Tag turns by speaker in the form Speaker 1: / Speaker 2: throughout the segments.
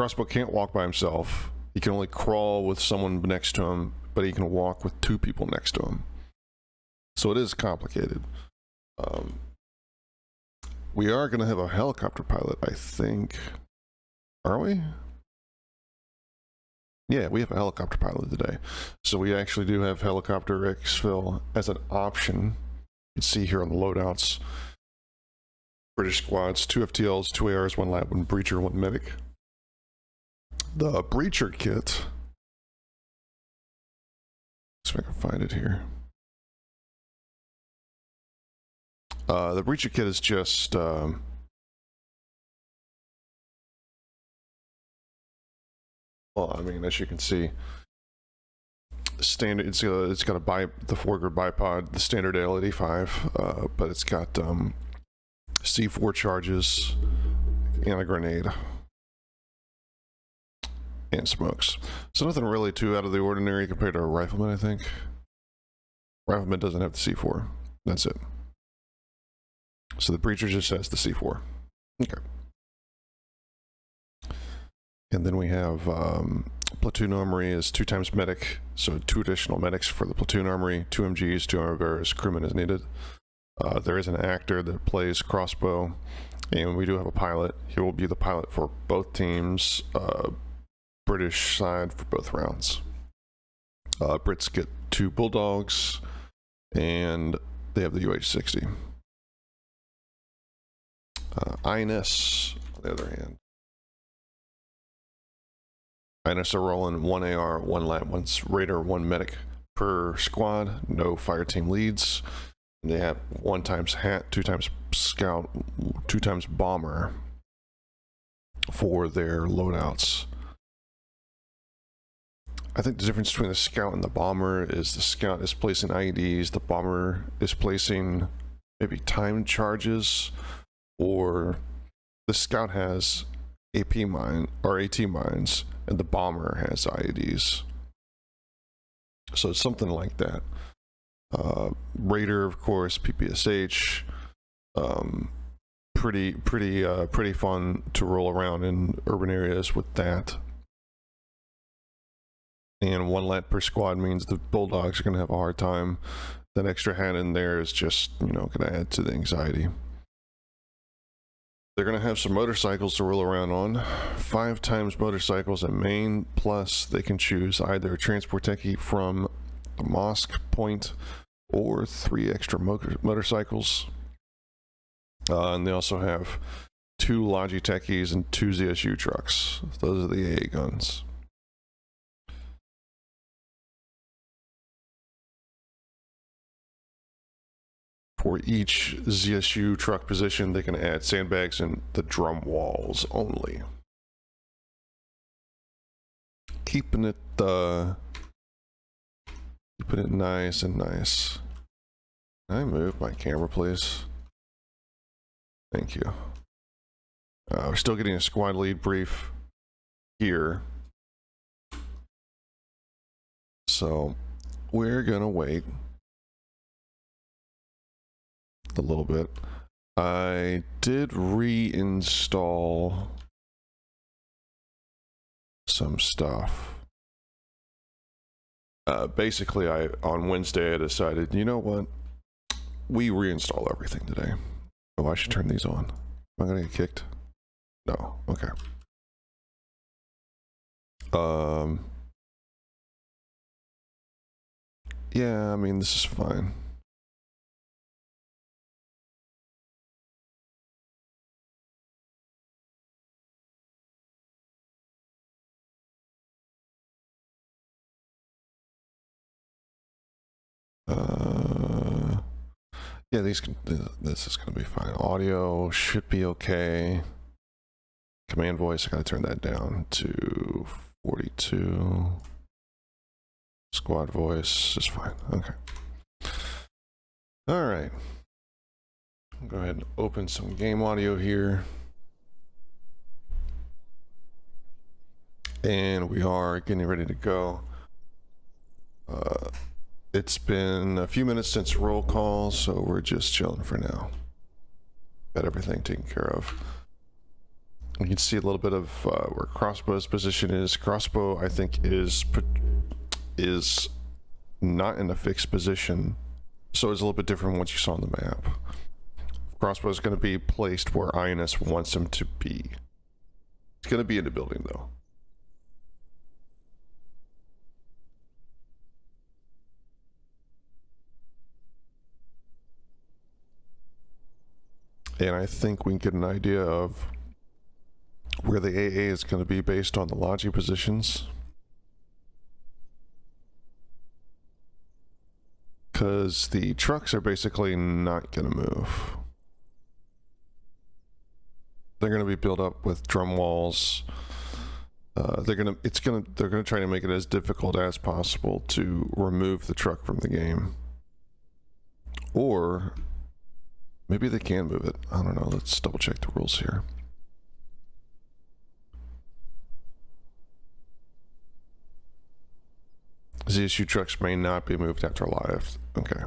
Speaker 1: crossbow can't walk by himself. He can only crawl with someone next to him, but he can walk with two people next to him. So it is complicated. Um, we are going to have a helicopter pilot, I think. Are we? Yeah, we have a helicopter pilot today. So we actually do have helicopter exfil as an option. You can see here on the loadouts. British squads, two FTLs, two ARs, one LAT, one breacher, one medic. The breacher kit. See if I can find it here. Uh, the breacher kit is just um, well, I mean, as you can see, standard. It's got it's got a bi the foregrip bipod, the standard AL85, uh, but it's got um, C4 charges and a grenade and smokes. So nothing really too out of the ordinary compared to a rifleman, I think. Rifleman doesn't have the C4. That's it. So the breacher just has the C4. Okay. And then we have um, platoon armory is two times medic, so two additional medics for the platoon armory, two MGs, two armor bearers, crewmen is needed. Uh, there is an actor that plays crossbow, and we do have a pilot. He will be the pilot for both teams, uh, British side for both rounds. Uh, Brits get two bulldogs, and they have the UH-60. Uh, INS, on the other hand, INS are rolling one AR, one LAT, one raider, one medic per squad. No fire team leads. They have one times hat, two times scout, two times bomber for their loadouts. I think the difference between the scout and the bomber is the scout is placing IEDs, the bomber is placing maybe time charges, or the scout has AP mine or AT mines, and the bomber has IEDs. So it's something like that. Uh, Raider, of course, PPSH. Um, pretty, pretty, uh, pretty fun to roll around in urban areas with that. And one lat per squad means the Bulldogs are going to have a hard time. That extra hand in there is just, you know, going to add to the anxiety. They're going to have some motorcycles to roll around on. Five times motorcycles at main, plus they can choose either a transport techie from a mosque point or three extra motor motorcycles. Uh, and they also have two Logitechies and two ZSU trucks. Those are the AA guns. For each ZSU truck position, they can add sandbags and the drum walls only. Keeping it, uh, keeping it nice and nice. Can I move my camera, please? Thank you. Uh, we're still getting a squad lead brief here. So we're gonna wait a little bit. I did reinstall some stuff. Uh, basically, I on Wednesday I decided, you know what? We reinstall everything today. Oh, I should turn these on. Am I gonna get kicked? No. Okay. Um. Yeah, I mean this is fine. Uh, yeah, these can, this is going to be fine. Audio should be okay. Command voice, I got to turn that down to 42. Squad voice is fine. Okay. All right. Go ahead and open some game audio here. And we are getting ready to go. Uh, it's been a few minutes since roll call, so we're just chilling for now. Got everything taken care of. You can see a little bit of uh, where crossbow's position is. Crossbow, I think, is is not in a fixed position, so it's a little bit different what you saw on the map. Crossbow is going to be placed where INS wants him to be. It's going to be in the building, though. And I think we can get an idea of where the AA is going to be based on the logi positions. Because the trucks are basically not going to move. They're going to be built up with drum walls. Uh, they're gonna. It's gonna. They're gonna try to make it as difficult as possible to remove the truck from the game. Or maybe they can move it. I don't know. Let's double check the rules here. ZSU trucks may not be moved after live. Okay.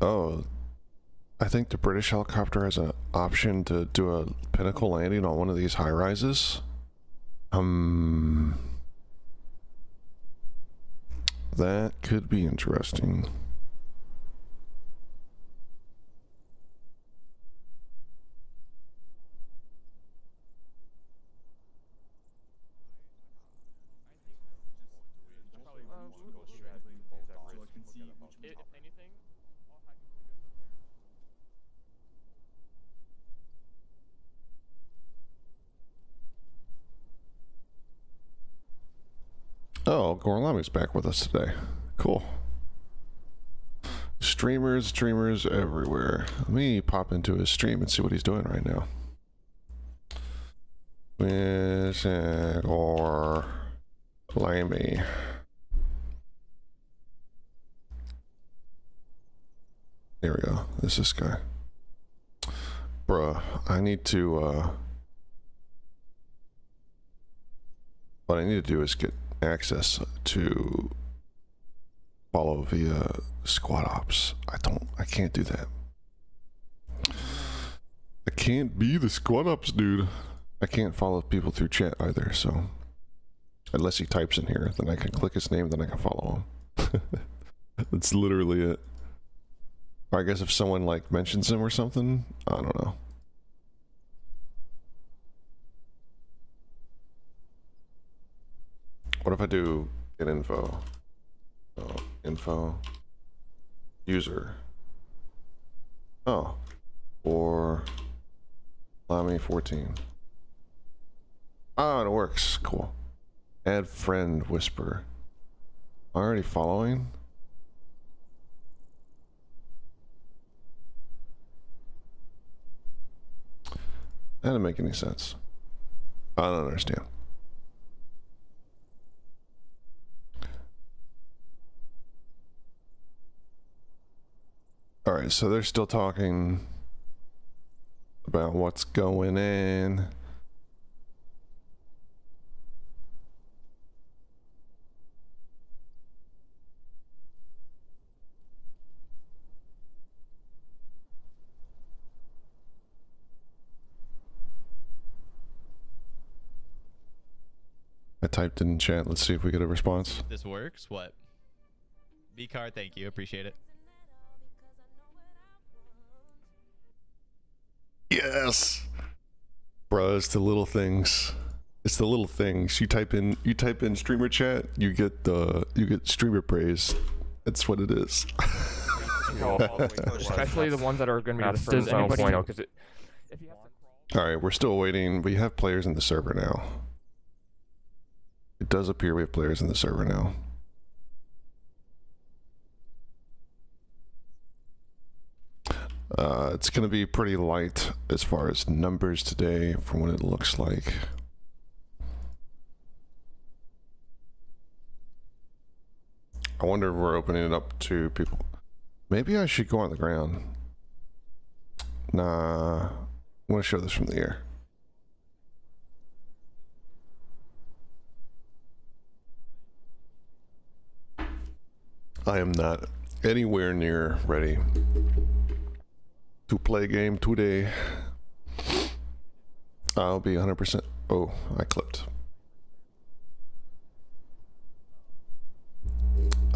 Speaker 1: Oh, I think the British helicopter has an option to do a pinnacle landing on one of these high rises. Um, that could be interesting. Oh, Gorlami's back with us today. Cool. Streamers, streamers everywhere. Let me pop into his stream and see what he's doing right now. or Lammy. There we go. This is this guy. Bruh, I need to, uh... What I need to do is get access to follow via squad ops. I don't, I can't do that. I can't be the squad ops dude. I can't follow people through chat either, so unless he types in here, then I can click his name, then I can follow him. That's literally it. Or I guess if someone like mentions him or something, I don't know. What if I do get info? Oh, info. User. Oh. Or Lamy 14. Oh, it works. Cool. Add friend whisper. Already following? That didn't make any sense. I don't understand. All right, so they're still talking about what's going in. I typed in chat. Let's see if we get a response.
Speaker 2: This works. What? bcarr, thank you. Appreciate it.
Speaker 1: Yes. Bro, it's the little things. It's the little things. You type in you type in streamer chat, you get the you get streamer praise. That's what it is.
Speaker 3: Especially the ones that are going to be the first anybody know because it.
Speaker 1: All right, we're still waiting. We have players in the server now. It does appear we have players in the server now. Uh, it's going to be pretty light as far as numbers today from what it looks like. I wonder if we're opening it up to people. Maybe I should go on the ground. Nah, I want to show this from the air. I am not anywhere near ready to play game today. I'll be 100%. Oh, I clipped.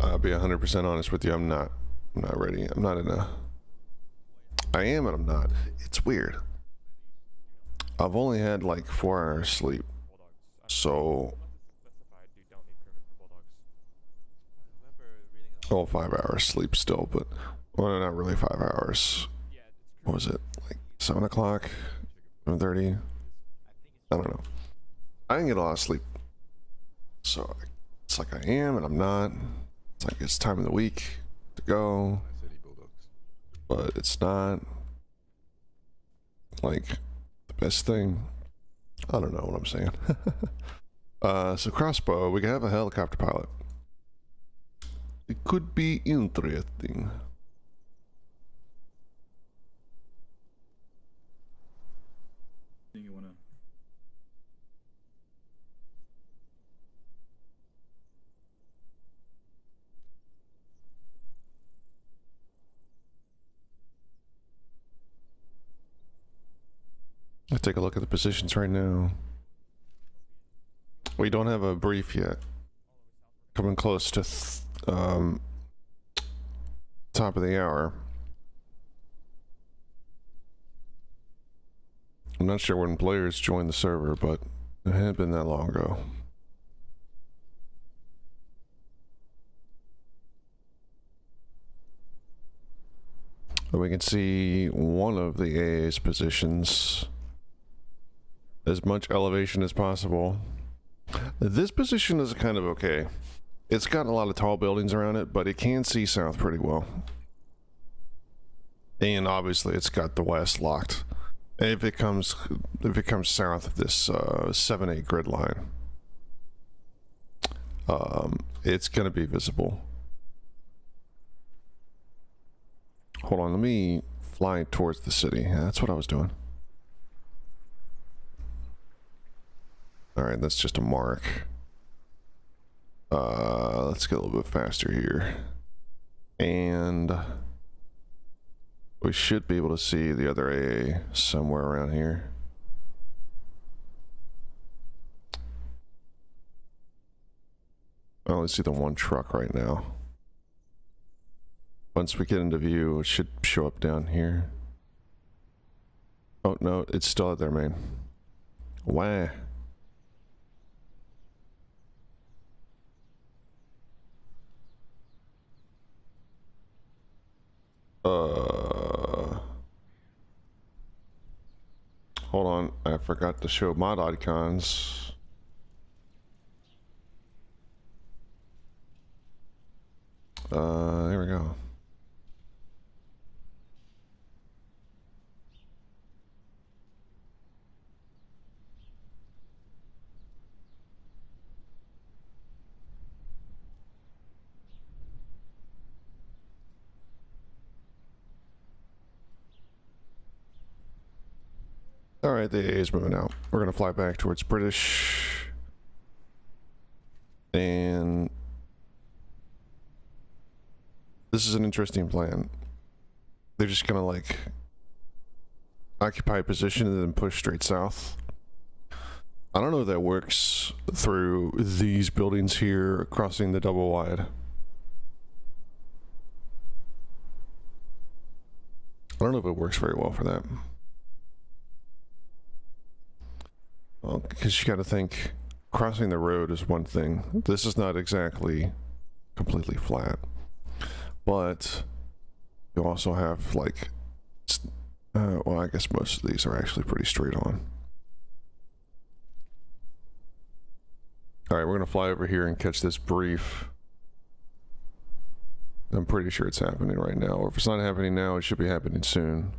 Speaker 1: I'll be 100% honest with you. I'm not. I'm not ready. I'm not in a. I am and I'm not. It's weird. I've only had like four hours sleep. So. Oh, five hours sleep still, but. Well, not really five hours. What was it? Like 7 o'clock? 7.30? I don't know. I didn't get a lot of sleep. So it's like I am and I'm not. It's like it's time of the week to go. But it's not like the best thing. I don't know what I'm saying. uh, so crossbow, we can have a helicopter pilot. It could be interesting.
Speaker 4: you wanna?
Speaker 1: Let's take a look at the positions right now. We don't have a brief yet. Coming close to um, top of the hour. I'm not sure when players joined the server, but it hadn't been that long ago. But we can see one of the AA's positions as much elevation as possible. This position is kind of okay. It's got a lot of tall buildings around it, but it can see south pretty well. And obviously it's got the west locked. If it comes if it comes south of this uh, 7-8 grid line, um, it's going to be visible. Hold on, let me fly towards the city. That's what I was doing. Alright, that's just a mark. Uh, let's get a little bit faster here. And we should be able to see the other AA somewhere around here. I only see the one truck right now. Once we get into view, it should show up down here. Oh, no, it's still at their main. Why? Uh, hold on, I forgot to show mod icons. Uh, there we go. Alright, the AA is moving out. We're gonna fly back towards British. And this is an interesting plan. They're just gonna like occupy a position and then push straight south. I don't know if that works through these buildings here crossing the double wide. I don't know if it works very well for that. Well, because you got to think crossing the road is one thing. This is not exactly completely flat, but you also have like, uh, well, I guess most of these are actually pretty straight on. All right, we're gonna fly over here and catch this brief. I'm pretty sure it's happening right now. Or if it's not happening now, it should be happening soon.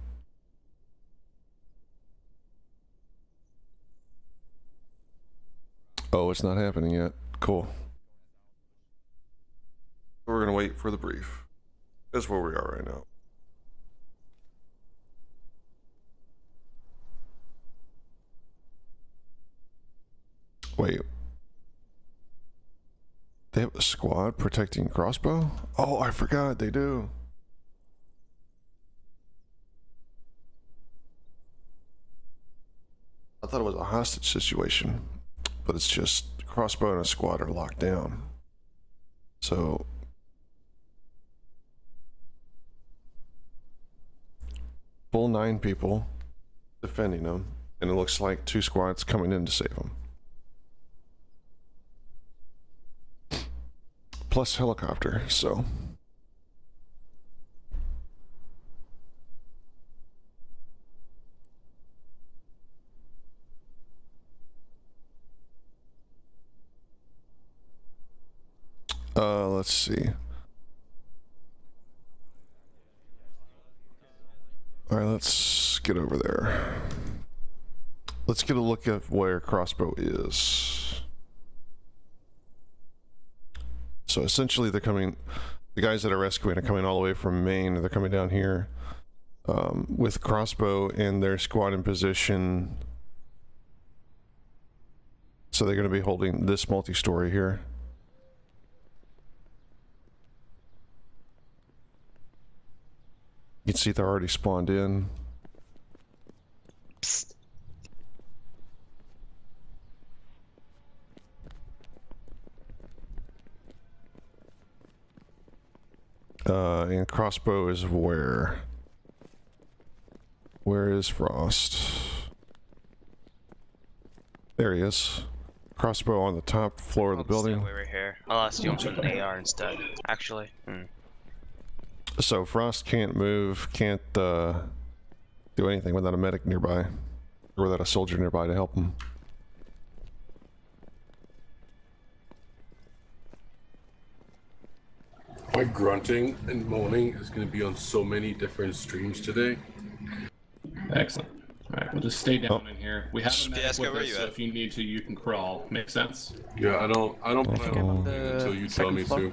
Speaker 1: Oh, it's not happening yet. Cool. We're gonna wait for the brief. That's where we are right now. Wait. They have a squad protecting crossbow? Oh, I forgot they do. I thought it was a hostage situation, but it's just crossbow and a squad are locked down. So full nine people defending them, and it looks like two squads coming in to save them. Plus helicopter, so. Uh, let's see. All right, let's get over there. Let's get a look at where crossbow is. So essentially, they're coming. The guys that are rescuing are coming all the way from main. They're coming down here um, with crossbow and their squad in position. So they're going to be holding this multi-story here. You can see they're already spawned in. Uh, and crossbow is where? Where is Frost? There he is. Crossbow on the top floor of the building.
Speaker 5: We were here. I'll ask you to an AR instead. Actually. Hmm.
Speaker 1: So Frost can't move, can't uh, do anything without a medic nearby, or without a soldier nearby to help him.
Speaker 6: My grunting and moaning is going to be on so many different streams today.
Speaker 7: Excellent. All right, we'll just stay down in here. We have a medic
Speaker 5: Fiasco,
Speaker 7: with us, so
Speaker 5: at?
Speaker 7: if you need to, you can crawl. Make sense?
Speaker 6: Yeah, I don't, I don't plan on
Speaker 1: Oh.
Speaker 6: moving until you tell me to.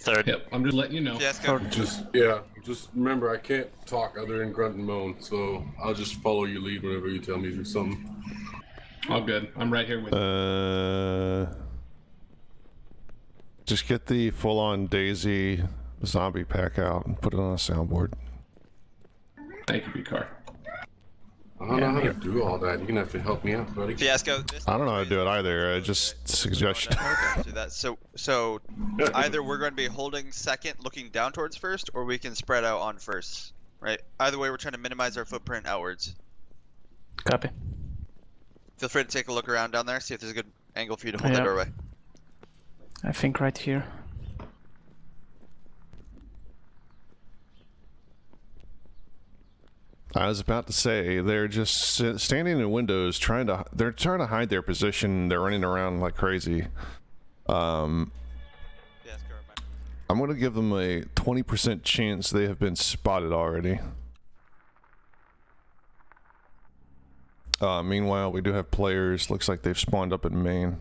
Speaker 5: Third.
Speaker 7: Yep, I'm just letting you know.
Speaker 5: Fiasco.
Speaker 6: Just, yeah, just remember I can't talk other than grunt and moan, so I'll just follow your lead whenever you tell me to do something.
Speaker 7: All good. I'm right here with you.
Speaker 1: Uh, just get the full-on Daisy zombie pack out and put it on a soundboard.
Speaker 7: Thank you, Picard.
Speaker 6: I don't know how to do all that. You're gonna have to help me out, buddy.
Speaker 5: Fiasco. This
Speaker 1: I don't know how to do it either. I just suggestion.
Speaker 5: do that. So, so either we're going to be holding second, looking down towards first, or we can spread out on first. Right. Either way, we're trying to minimize our footprint outwards.
Speaker 8: Copy.
Speaker 5: Feel free to take a look around down there, see if there's a good angle for you to hold
Speaker 8: Yeah.
Speaker 5: the doorway.
Speaker 8: I think right here.
Speaker 1: I was about to say they're just standing in windows trying to they're trying to hide their position. They're running around like crazy. Um, I'm going to give them a 20% chance they have been spotted already. Uh, meanwhile, we do have players. Looks like they've spawned up in main.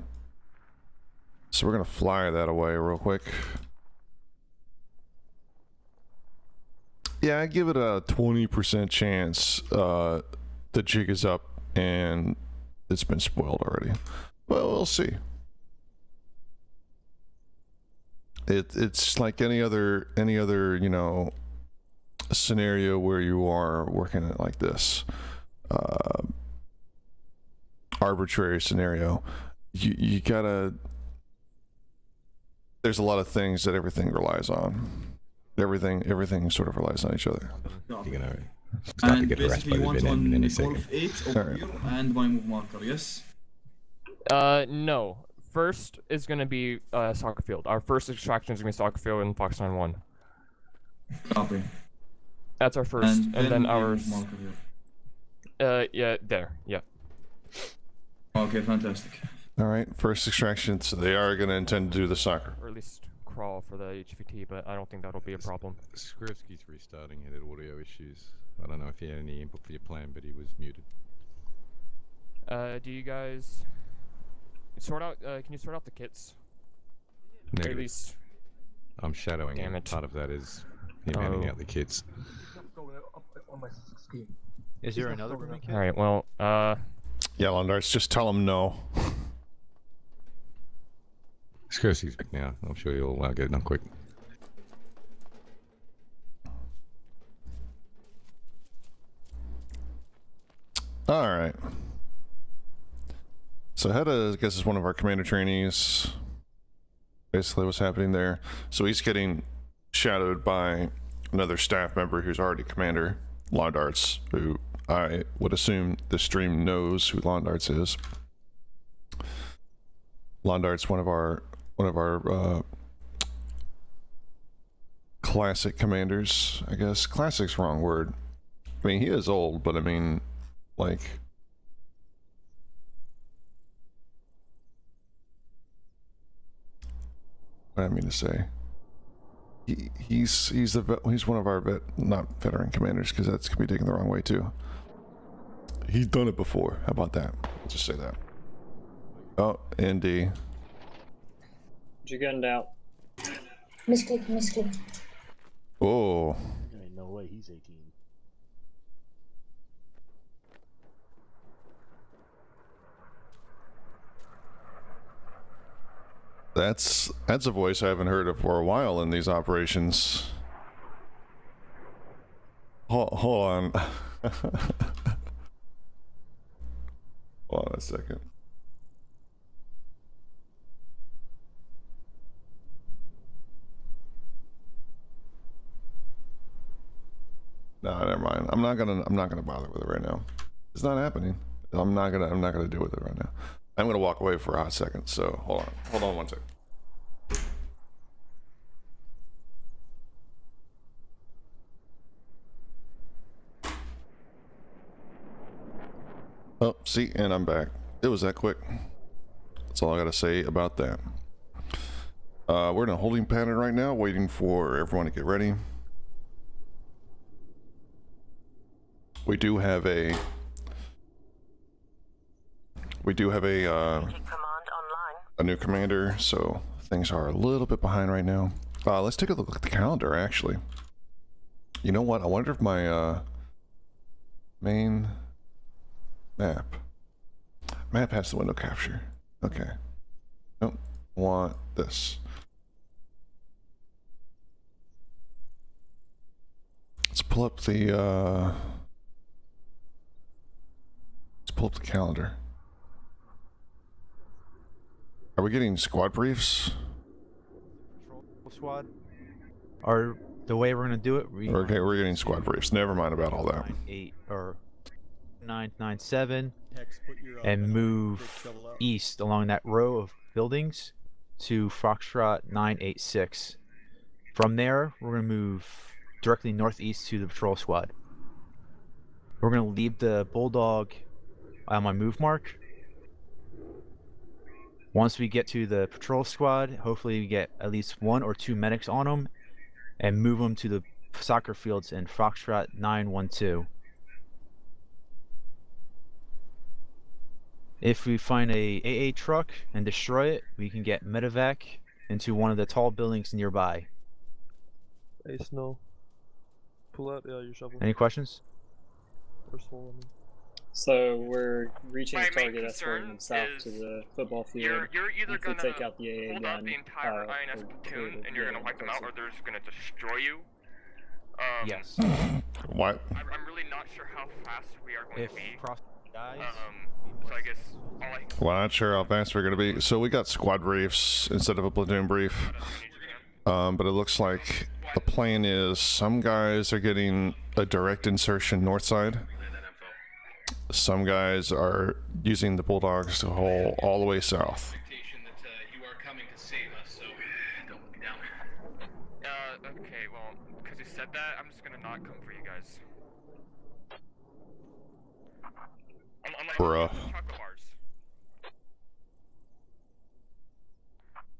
Speaker 1: So we're going to fly that away real quick. Yeah, I give it a 20% chance uh, the jig is up and it's been spoiled already. Well, we'll see. It it's like any other any other you know scenario where you are working it like this, uh, arbitrary scenario. You you gotta. There's a lot of things that everything relies on. Everything everything sort of relies on each other.
Speaker 9: You're gonna start to
Speaker 4: And
Speaker 9: get harassed by
Speaker 4: basically
Speaker 9: the
Speaker 4: you want on
Speaker 9: in any second.
Speaker 4: 8 over
Speaker 1: Alright.
Speaker 4: here and my move marker, yes?
Speaker 3: Uh, no. First is gonna be uh, soccer field. Our first extraction is gonna be soccer field in Fox 9-1.
Speaker 4: Copy.
Speaker 3: That's our first, and, then,
Speaker 4: my
Speaker 3: ours.
Speaker 4: move marker.
Speaker 3: Uh, yeah, there, yeah.
Speaker 4: Okay, fantastic.
Speaker 1: All right, first extraction. So they are going to intend to do the soccer.
Speaker 3: Or at least crawl for the HVT, but I don't think that'll be a problem.
Speaker 10: Skrivsky's restarting. He had audio issues. I don't know if he had any input for your plan, but he was muted.
Speaker 3: Uh, do you guys sort out? Uh, can you sort out the kits? Or at least.
Speaker 10: I'm shadowing
Speaker 3: Damn
Speaker 10: him.
Speaker 3: it.
Speaker 10: Part of that is him handing
Speaker 3: Oh.
Speaker 10: out the kids.
Speaker 2: Is there another rooming kit?
Speaker 3: All right. Well, uh,
Speaker 1: Yeah, Londarts, just tell them no.
Speaker 10: Skirsy's back now. I'm sure you'll uh, get it done quick.
Speaker 1: All right. So Hedda, I guess, is one of our commander trainees. Basically, what's happening there. So he's getting shadowed by another staff member who's already commander, Londarts, who I would assume the stream knows who Londarts is. Londart's one of our one of our uh, classic commanders, I guess. Classic's wrong word. I mean, he is old, but I mean, like what I mean to say. He, he's he's the he's one of our vet not veteran commanders because that's gonna be taken the wrong way too. He's done it before. How about that? I'll just say that. Oh, ND.
Speaker 11: Put your gun down.
Speaker 12: Misclick, misclick.
Speaker 1: Oh,
Speaker 13: Ain't no way he's 18.
Speaker 1: that's that's a voice I haven't heard of for a while in these operations. Hold, hold on. hold on a second. No, never mind. I'm not gonna. I'm not gonna bother with it right now. It's not happening. I'm not gonna. I'm not gonna deal with it right now. I'm gonna walk away for a hot second. So hold on. Hold on one second. Oh, see, and I'm back. It was that quick. That's all I gotta say about that. Uh, we're in a holding pattern right now, waiting for everyone to get ready. We do have a. We do have a uh, a new commander, so things are a little bit behind right now. Uh, let's take a look at the calendar. Actually, you know what? I wonder if my uh, main map map has the window capture. Okay. Nope. Want this. Let's pull up the uh pull up the calendar. Are we getting squad briefs?
Speaker 14: squad. Or the way we're gonna do it, we
Speaker 1: Okay, we're getting squad briefs. Never mind about all that.
Speaker 14: eight or nine nine seven, and move east along that row of buildings to Foxtrot nine eight six. From there, we're gonna move directly northeast to the patrol squad. We're gonna leave the bulldog on my move mark. Once we get to the patrol squad, hopefully we get at least one or two medics on them, and move them to the soccer fields in Foxtrot 912. If we find a AA truck and destroy it, we can get medevac into one of the tall buildings nearby.
Speaker 15: Hey, Snow. Pull out uh, your shovel.
Speaker 14: Any questions?
Speaker 15: First of all, I mean.
Speaker 11: So we're reaching
Speaker 3: My
Speaker 11: the target, escorting them
Speaker 3: concern
Speaker 11: south to the football field.
Speaker 3: You're, you're either gonna
Speaker 11: take out the AA
Speaker 3: hold
Speaker 11: gun,
Speaker 3: the entire
Speaker 11: uh,
Speaker 3: INS platoon and you're gonna wipe them out, or they're just gonna destroy you. Um,
Speaker 14: Yes.
Speaker 1: What?
Speaker 3: I'm, I'm really not sure how fast we are going
Speaker 14: If
Speaker 3: to be.
Speaker 14: Cross dies,
Speaker 3: Um, so I guess all I
Speaker 1: Well, not sure how fast we're gonna be. So we got squad briefs instead of a platoon brief. Um, but it looks like the plan is some guys are getting a direct insertion north side. Some guys are using the bulldogs to haul all the way south.
Speaker 3: Uh, okay, well, because you said that, I'm just gonna not come for you guys. I'm, I'm, I'm
Speaker 1: Bruh.
Speaker 3: chocolate bars.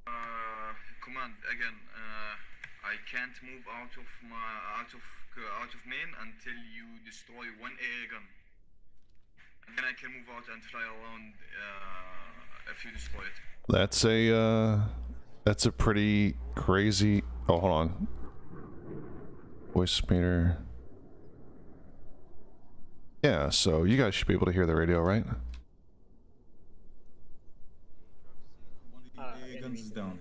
Speaker 16: Uh, command again. Uh, I can't move out of my out of uh, out of main until you destroy one AA gun. And then I can move out and fly around uh, if you destroy it.
Speaker 1: That's a uh, that's a pretty crazy. Oh, hold on. Voice meter. Yeah, so you guys should be able to hear the radio, right?
Speaker 11: Uh,
Speaker 16: guns is down.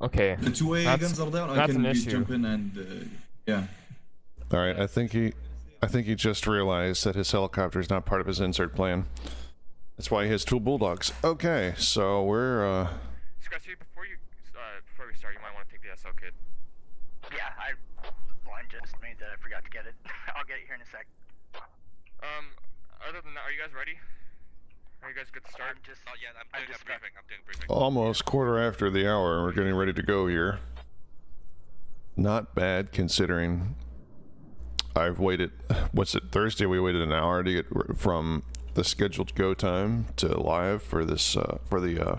Speaker 3: Okay.
Speaker 16: The two AA guns are down. I can
Speaker 3: an issue.
Speaker 16: jump in and uh, yeah.
Speaker 1: All right, I think he, I think he just realized that his helicopter is not part of his insert plan. That's why he has two bulldogs. Okay, so we're uh,
Speaker 3: Scratchy, before you uh, before we start, you might want to take the SL kit.
Speaker 13: Yeah, I blind just made that I forgot to get it. I'll get it here in a sec.
Speaker 3: Um, other than that, are you guys ready? Are you guys good to start?
Speaker 13: I'm just.
Speaker 17: Not yet. I'm doing a briefing. I'm doing a briefing.
Speaker 1: almost quarter after the hour. We're getting ready to go here. Not bad considering. I've waited. What's it? Thursday. We waited an hour to get from the scheduled go time to live for this uh, for the uh,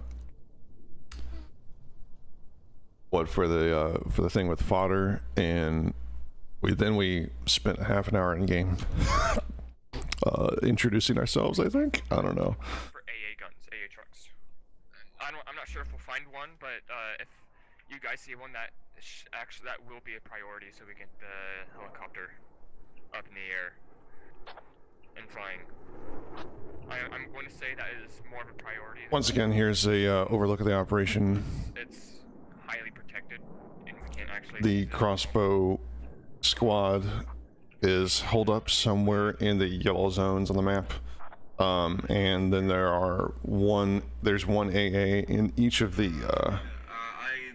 Speaker 1: what for the uh, for the thing with fodder and we then we spent half an hour in game uh, introducing ourselves. I think I don't know.
Speaker 3: For AA guns, AA trucks. I don't, I'm not sure if we'll find one, but uh, if you guys see one, that actually that will be a priority, so we get the helicopter up in the air and flying. I, I'm going to say that is more of a priority.
Speaker 1: Once again, here's a uh, overlook of the operation.
Speaker 3: It's highly protected, and we can't actually.
Speaker 1: The crossbow squad is holed up somewhere in the yellow zones on the map. Um, and then there are one, there's one AA in each of the, uh,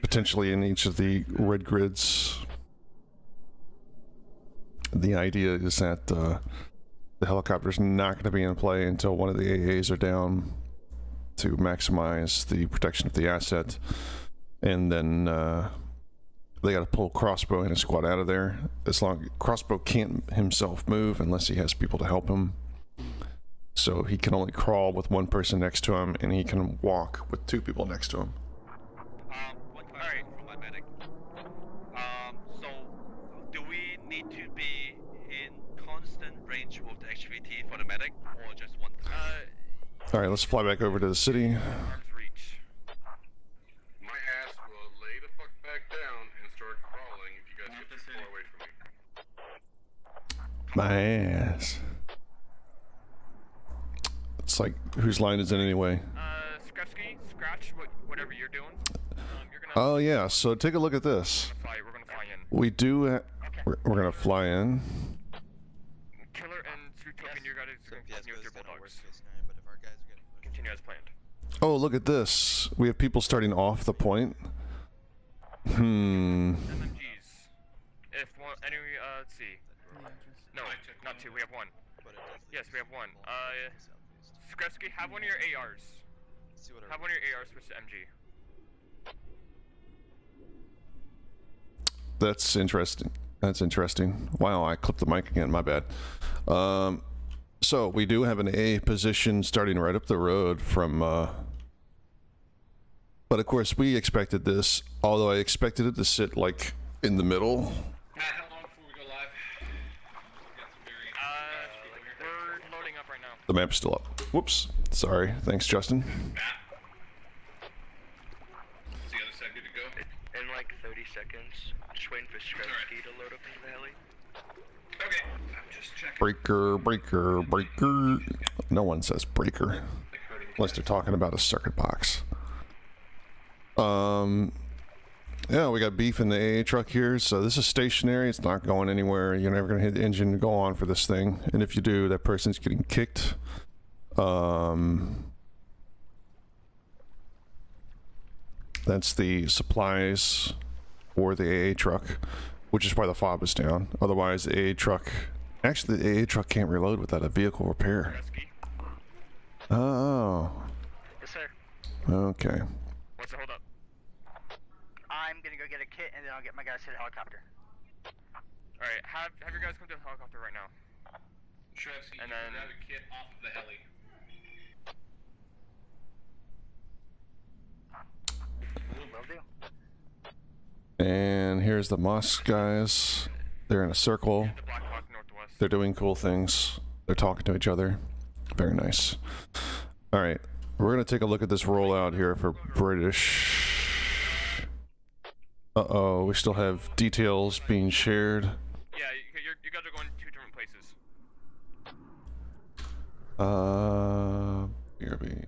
Speaker 1: potentially in each of the red grids. The idea is that, uh, the helicopter's not going to be in play until one of the AAs are down to maximize the protection of the asset. And then, uh, they got to pull crossbow and his squad out of there. As long crossbow can't himself move unless he has people to help him. So he can only crawl with one person next to him, and he can walk with two people next to him.
Speaker 17: Um, one question from my medic. Um, so do we need to be in constant range with the HVT for the medic, or just one?
Speaker 3: Uh,
Speaker 1: All right, let's fly back over to the city.
Speaker 6: My ass will lay the fuck back down and start crawling if you guys get too far away from me.
Speaker 1: My ass. It's like whose line is it anyway?
Speaker 3: Uh, Scratch, what, whatever you're doing. Um, you're
Speaker 1: Oh yeah. So take a look at this.
Speaker 3: fly. We're gonna fly in.
Speaker 1: We do. Ha- we're, we're gonna fly in.
Speaker 3: Killer and Zootopia, you guys can continue with your bulldogs.
Speaker 5: but if our guys are getting
Speaker 3: Continue as planned.
Speaker 1: Oh, look at this. We have people starting off the point. Hmm.
Speaker 3: MMGs. If one, any, uh, let's see. No, not two. We have one. Yes, we have one. Uh, have one of your ARs. Have one of your ARs to MG.
Speaker 1: That's interesting. That's interesting. Wow, I clipped the mic again. My bad. Um, so we do have an A position starting right up the road from. Uh, but of course, we expected this. Although I expected it to sit like in the middle.
Speaker 3: Uh, we're loading up right now.
Speaker 1: The map's still up. Whoops. Sorry. Thanks, Justin.
Speaker 13: In like 30 seconds. Just waiting for Skrutsky to load up into the heli.
Speaker 16: Okay, I'm just checking.
Speaker 1: Breaker, breaker, breaker. No one says breaker. Unless they're talking about a circuit box. Um, yeah, we got beef in the AA truck here. So this is stationary. It's not going anywhere. You're never going to hit the engine and go on for this thing. And if you do, that person's getting kicked. Um, that's the supplies or the AA truck, which is why the fob is down. Otherwise, the AA truck. Actually, the AA truck can't reload without a vehicle repair. Oh.
Speaker 13: Yes, sir.
Speaker 1: Okay.
Speaker 3: What's the hold up?
Speaker 13: I'm gonna go get a kit and then I'll get my guys to the helicopter.
Speaker 3: Alright, have have your guys come to the helicopter right now.
Speaker 7: Shredski,
Speaker 3: And
Speaker 7: you
Speaker 3: then-
Speaker 7: grab a kit off of the heli.
Speaker 1: And here's the mosque guys. They're in a circle. They're doing cool things. They're talking to each other. Very nice. All right. We're going to take a look at this rollout here for British. Uh-oh, we still have details being shared.
Speaker 3: Yeah, you, you're, you guys are going two different places.
Speaker 1: Uh, BRB.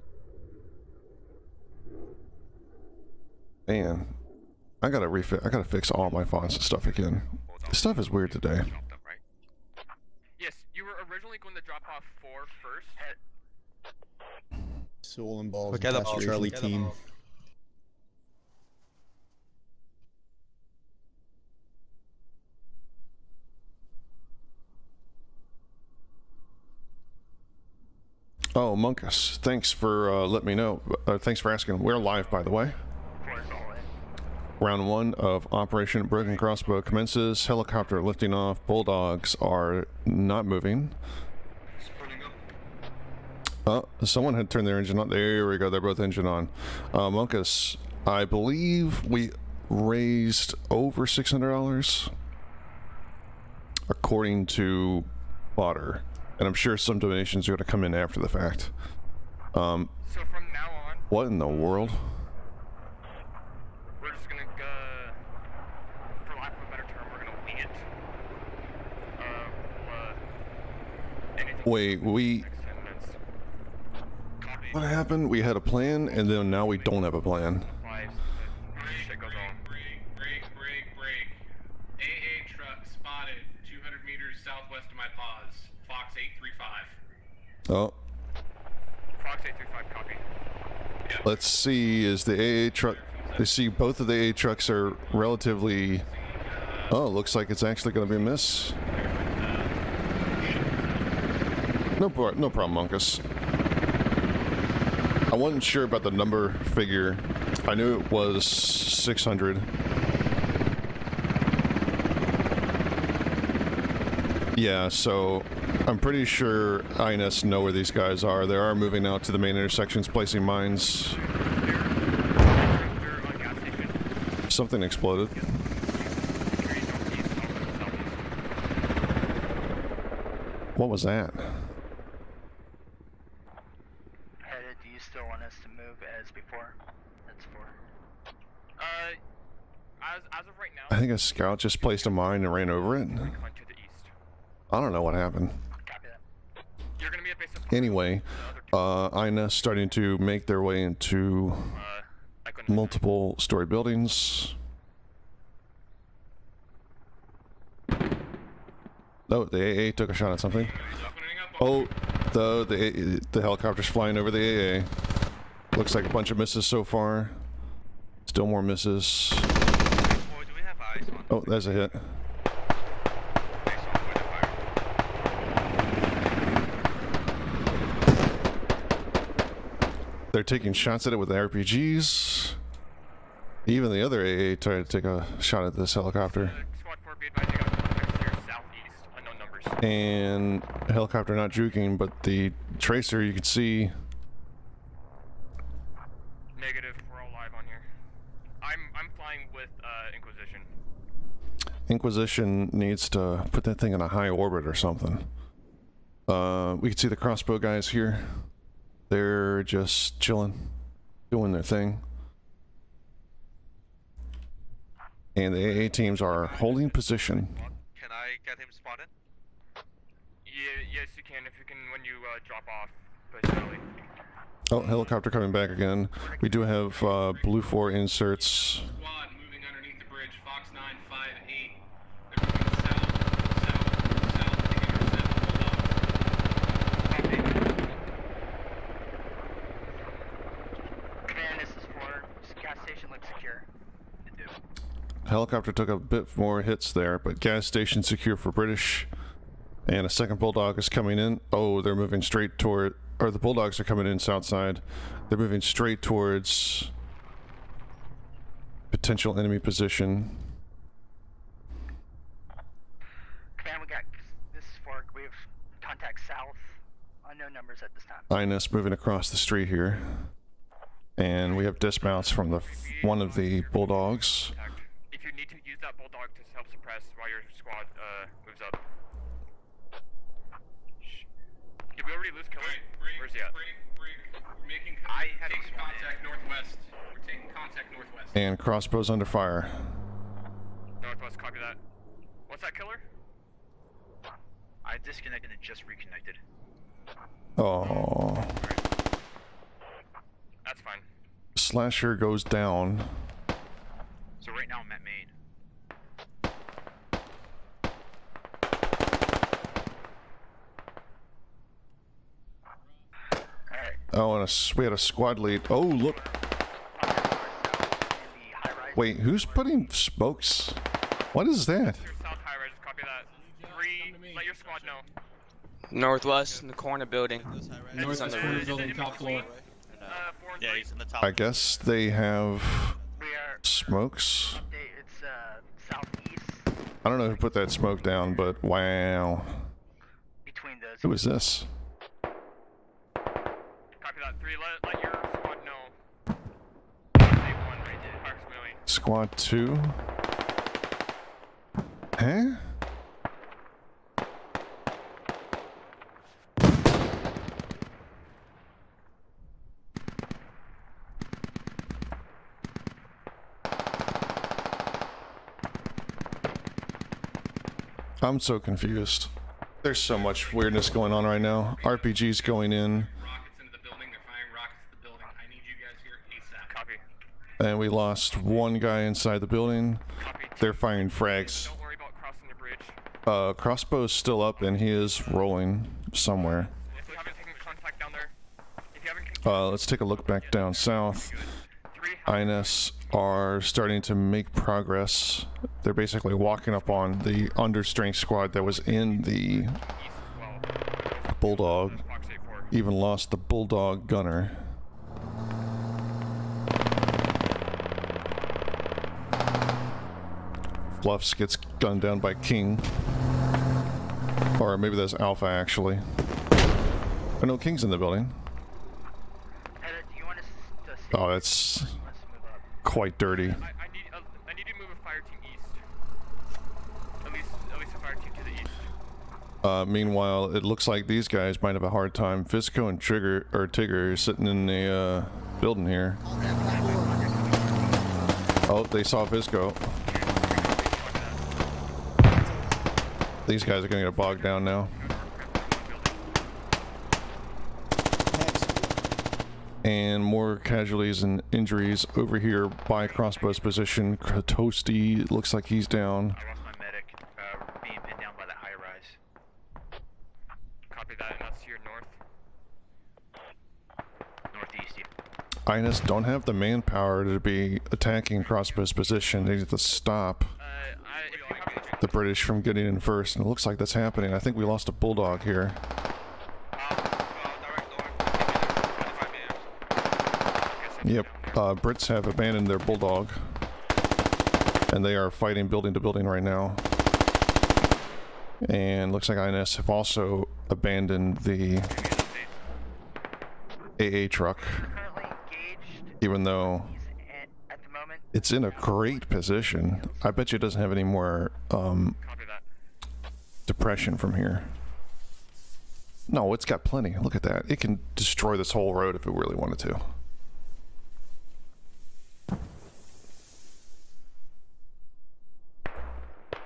Speaker 1: Man, I gotta refit. I gotta fix all my fonts and stuff again. This stuff is weird today.
Speaker 3: Yes, you were originally going to drop off four first.
Speaker 9: Soul and balls.
Speaker 5: Forget
Speaker 9: and
Speaker 5: about-
Speaker 9: Charlie team.
Speaker 5: about-
Speaker 1: Oh, Monkus, thanks for uh, letting me know. Uh, thanks for asking. We're live, by the way. Round one of Operation Broken Crossbow commences. Helicopter lifting off. Bulldogs are not moving. Oh, someone had turned their engine on. There we go. They're both engine on. Uh, Monkus, I believe we raised over $600 according to Potter. And I'm sure some donations are going to come in after the fact. Um,
Speaker 3: So from now on,
Speaker 1: what in the world?
Speaker 3: we're just gonna, uh, for lack of a better term, we're gonna wing it. Uh, we'll, uh, anything
Speaker 1: Wait, we.
Speaker 3: next 10 minutes. Copy.
Speaker 1: What happened? We had a plan, and then now we don't have a plan.
Speaker 3: Supplies, uh, shit goes on.
Speaker 7: Break, break, break, break. AA truck spotted 200 meters southwest of my pause. Fox 835.
Speaker 1: Oh,
Speaker 3: Fox 835, copy.
Speaker 1: let's see. Is the AA truck? They see both of the AA trucks are relatively. Oh, looks like it's actually going to be a miss. No, no problem, Monkus. I wasn't sure about the number figure. I knew it was 600. Yeah, so I'm pretty sure INS know where these guys are. They are moving out to the main intersections, placing mines. Something exploded. What was that?
Speaker 13: Headed, do you still want us to move as before? That's four.
Speaker 3: Uh, as, as of right now,
Speaker 1: I think a scout just placed a mine and ran over it.
Speaker 3: went to the east.
Speaker 1: I don't know what happened.
Speaker 13: Copy that.
Speaker 3: You're gonna be at base of
Speaker 1: Anyway, uh, INS starting to make their way into
Speaker 3: uh,
Speaker 1: multiple story buildings. Oh, the AA took a shot at something. Oh, the the the helicopter's flying over the AA. Looks like a bunch of misses so far. Still more misses. Oh, there's a hit. They're taking shots at it with the RPGs. Even the other AA tried to take a shot at this helicopter.
Speaker 3: Squad 4, be advised, you got contacts here southeast, unknown numbers.
Speaker 1: And helicopter not juking, but the tracer you can see.
Speaker 3: Negative, we're all live on here. I'm I'm flying with uh, Inquisition.
Speaker 1: Inquisition needs to put that thing in a high orbit or something. Uh, we can see the crossbow guys here. They're just chilling, doing their thing. And the AA teams are holding position.
Speaker 17: Can I get him spotted?
Speaker 3: Yeah, yes, you can if you can when you uh, drop off. Personally.
Speaker 1: Oh, helicopter coming back again. We do have uh, Blue 4 inserts.
Speaker 7: Squad moving underneath the bridge. Fox 958. They're moving south, south, south to intercept Bulldogs.
Speaker 13: Command, this is four. Gas station looks secure. It do.
Speaker 1: Helicopter took a bit more hits there, but gas station secure for British. And a second Bulldog is coming in. Oh, they're moving straight toward, or the Bulldogs are coming in south side. They're moving straight towards potential enemy position.
Speaker 13: Command, we got this is four. We have contact south. Unknown numbers at this time.
Speaker 1: INS moving across the street here. And we have dismounts from the one of the Bulldogs.
Speaker 3: If you need to use that bulldog to help suppress while your squad uh, moves up. Did we already lose Killer? Where's he at?
Speaker 7: We're making
Speaker 13: I have
Speaker 7: taking
Speaker 13: a
Speaker 7: contact northwest. We're taking contact northwest.
Speaker 1: And crossbows under fire.
Speaker 3: Northwest, copy that. What's that, Killer?
Speaker 13: I disconnected and just reconnected.
Speaker 1: Oh.
Speaker 3: That's fine.
Speaker 1: Slasher goes down. Oh, and a s we had a squad lead. Oh, look. Wait, who's putting smokes? What is that?
Speaker 3: South high rise, copy that. Three, let your squad know.
Speaker 18: Northwest in the corner building.
Speaker 3: Northwest
Speaker 18: on the
Speaker 3: corner
Speaker 18: roof.
Speaker 3: building, top floor.
Speaker 17: Yeah, he's in the top.
Speaker 1: I guess they have smokes.
Speaker 13: It's uh, southeast
Speaker 1: I don't know who put that smoke down, but wow.
Speaker 13: between those.
Speaker 1: Who is this?
Speaker 3: Copy that. Three, let, let your squad know. Say one right there, approximately.
Speaker 1: Squad 2? Huh? I'm so confused. There's so much weirdness going on right now. RPG's going in,
Speaker 7: Rockets into the building. They're firing rockets at the building. I need you guys here ASAP.
Speaker 3: Copy.
Speaker 1: And we lost one guy inside the building. They're firing frags.
Speaker 3: The.
Speaker 1: Uh, crossbow's still up and he is rolling somewhere.
Speaker 3: If you haven't taken contact down there, if you haven't
Speaker 1: Uh, let's take a look back down south. INS are starting to make progress. They're basically walking up on the understrength squad that was in the Bulldog. Even lost the Bulldog gunner. Fluffs gets gunned down by King. Or maybe that's Alpha actually. Oh no, King's in the building. Oh, that's quite dirty.
Speaker 3: I, I need uh, I need to move a fire team east. At least at least a fire team to the east.
Speaker 1: Uh, meanwhile, it looks like these guys might have a hard time. Fisco and Trigger or Tigger are sitting in the uh, building here. Oh, they saw Fisco. These guys are gonna get bogged down now. And more casualties and injuries over here by Crossbow's position. Toasty looks like he's down.
Speaker 3: Uh, Copy that, and that's to your north.
Speaker 13: Northeast.
Speaker 1: Inus don't have the manpower to be attacking Crossbow's position. They need to stop uh, the British from getting in first, and it looks like that's happening. I think we lost a bulldog here. Yep, uh, Brits have abandoned their bulldog, and they are fighting building to building right now. And looks like INS have also abandoned the AA truck, even though it's in a great position. I bet you it doesn't have any more um, depression from here. No, it's got plenty. Look at that. It can destroy this whole road if it really wanted to.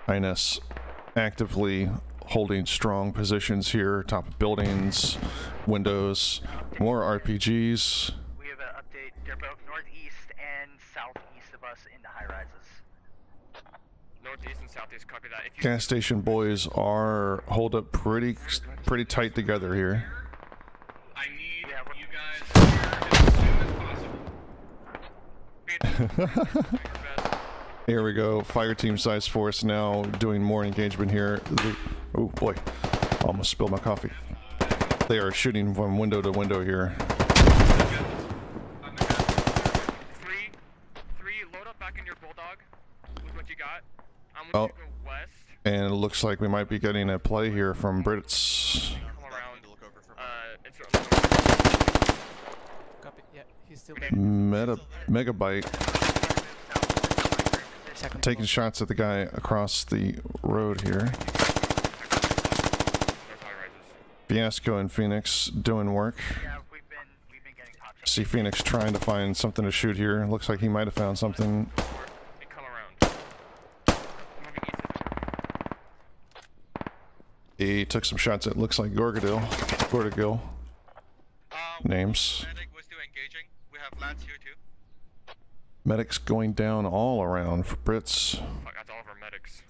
Speaker 1: INS actively holding strong positions here, top of buildings, windows, more RPGs.
Speaker 13: We have an update. They're both northeast and southeast of us in the high rises.
Speaker 3: Northeast and southeast, copy that. If you
Speaker 1: Gas station boys are hold up pretty pretty tight together here.
Speaker 7: I need you guys here as soon as possible.
Speaker 1: Here we go. Fire team size force now doing more engagement here. The- oh boy, almost spilled my coffee. They are shooting from window to window here.
Speaker 3: three, three, load up back in your bulldog with what you got. I'm
Speaker 1: Oh,
Speaker 3: gonna go west.
Speaker 1: and it looks like we might be getting a play here from Brits.
Speaker 3: Come around. Uh,
Speaker 8: Copy. Yeah, he's still.
Speaker 1: Meta Megabyte taking shots at the guy across the road here. Fiasco and Phoenix doing work. See Phoenix trying to find something to shoot here. Looks like he might have found something. He took some shots at looks like Gorgadil. Gorgadil. Names. Medics still engaging.
Speaker 17: We have lads here too.
Speaker 1: Medics going down all around for Brits.
Speaker 3: Fuck, that's all of our medics.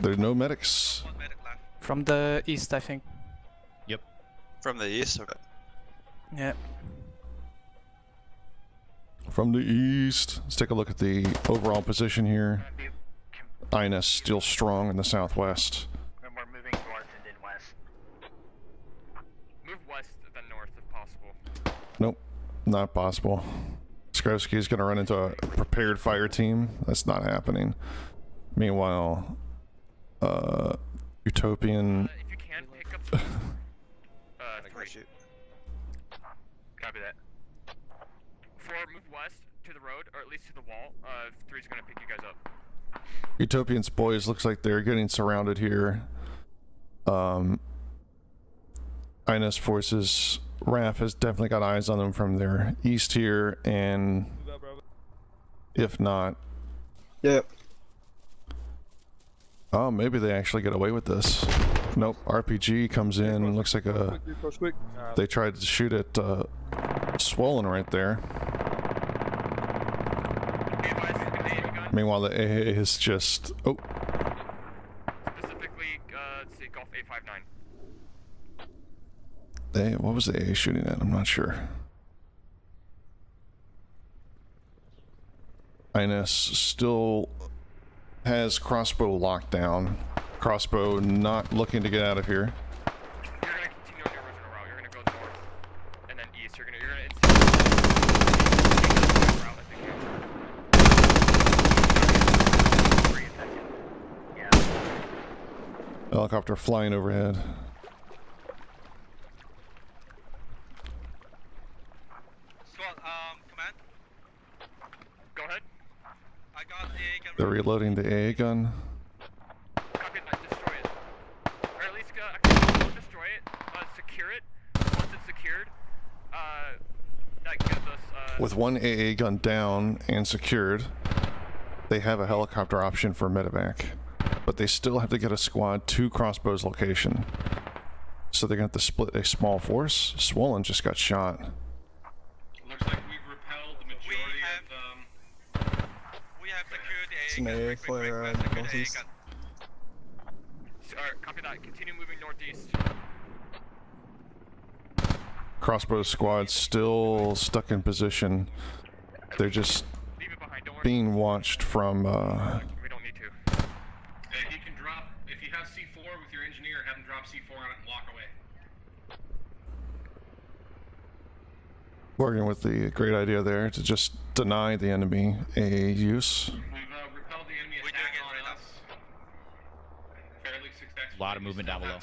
Speaker 1: There's no medics.
Speaker 8: From the east, I think.
Speaker 2: Yep.
Speaker 5: From the east? Okay.
Speaker 8: Yeah.
Speaker 1: From the east, let's take a look at the overall position here. INS still strong in the southwest.
Speaker 13: And we're moving north and then west.
Speaker 3: Move west then north if possible.
Speaker 1: Nope, not possible. Skrowski is going to run into a prepared fire team. That's not happening. Meanwhile, uh, Utopian.
Speaker 3: If you can, pick up some, uh, three.
Speaker 13: Copy that.
Speaker 3: Four, move west to the road, or at least to the wall. Uh, three's gonna pick you guys up.
Speaker 1: Utopian's boys looks like they're getting surrounded here. Um, INS forces, RAF has definitely got eyes on them from their east here, and if not,
Speaker 19: Yep.
Speaker 1: oh, maybe they actually get away with this. Nope, RPG comes in. Looks like a.
Speaker 15: Quick.
Speaker 1: They tried to shoot at uh, Swollen right there. Meanwhile, the AA is just. Oh,
Speaker 3: Specifically, uh, let's see, Golf 859.
Speaker 1: They, what was the AA shooting at? I'm not sure. INS still has crossbow locked down. Crossbow not looking to get out of here.
Speaker 3: You're gonna continue on your original route. You're gonna go north and then east. You're gonna, you're gonna.
Speaker 1: Helicopter flying overhead.
Speaker 17: Squad, um, command.
Speaker 3: Go ahead.
Speaker 17: I got a gun.
Speaker 1: They're reloading the AA gun.
Speaker 3: Copy that. Destroy it. Or at least, uh, destroy it. Uh, secure it. Once it's secured, uh, that gives us, uh.
Speaker 1: With one AA gun down and secured, they have a helicopter option for medevac. But they still have to get a squad to Crossbow's location. So they're going to have to split a small force. Swollen just got shot.
Speaker 7: Looks like we've repelled the majority of, um...
Speaker 17: We have secured the
Speaker 19: It's an AA for uh, northeast.
Speaker 3: Alright, copy that. Continue moving northeast.
Speaker 1: Crossbow squad still stuck in position. They're just being watched from uh,
Speaker 3: We don't need to.
Speaker 7: Uh, he can drop, if you have C4 with your engineer, have him drop C4 on it and walk away.
Speaker 1: working with the great idea there to just deny the enemy a use.
Speaker 7: We've uh, repelled the enemy attack on us. Fairly successfully.
Speaker 2: A lot of movement down below.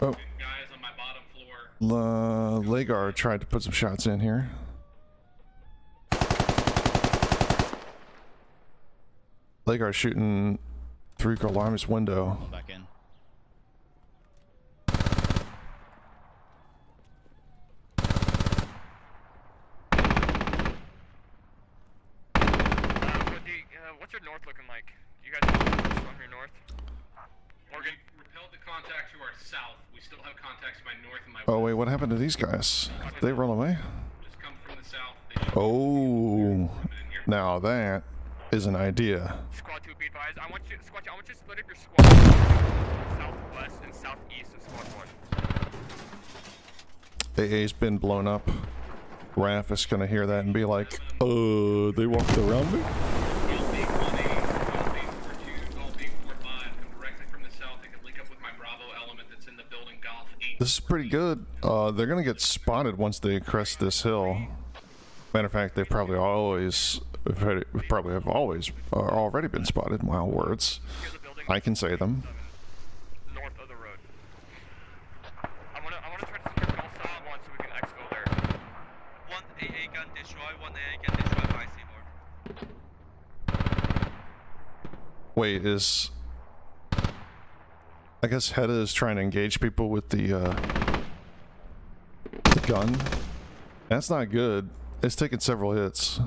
Speaker 1: Oh.
Speaker 7: Guys on my bottom floor.
Speaker 1: Uh, Lagar tried to put some shots in here. Lagar shooting through Gorlami's window.
Speaker 2: Back in.
Speaker 3: Uh, what the, uh, what's your north looking like? You guys have from your north?
Speaker 7: Morgan. We repelled the contact to our south. We still have contacts to my north and my
Speaker 1: Oh wait, what happened to these guys? Did they run away?
Speaker 7: Just come from the south.
Speaker 1: Oh, now that is an idea.
Speaker 3: Squad 2, be advised. I want you, Squad 2, I want you to split up your squad southwest and southeast of Squad 1.
Speaker 1: AA's been blown up. Raph is gonna hear that and be like, uh, they walked around me? This is pretty good. Uh, they're gonna get spotted once they crest this hill. Matter of fact, they probably always, probably have always, uh, already been spotted. My words. I can say them.
Speaker 3: North of the road. I wanna, I wanna try to secure Golf South 1 so we can exfil there.
Speaker 17: One AA gun destroy, one AA gun destroy by C4.
Speaker 1: Wait, is I guess Hedda is trying to engage people with the uh, the gun. That's not good. It's taken several hits.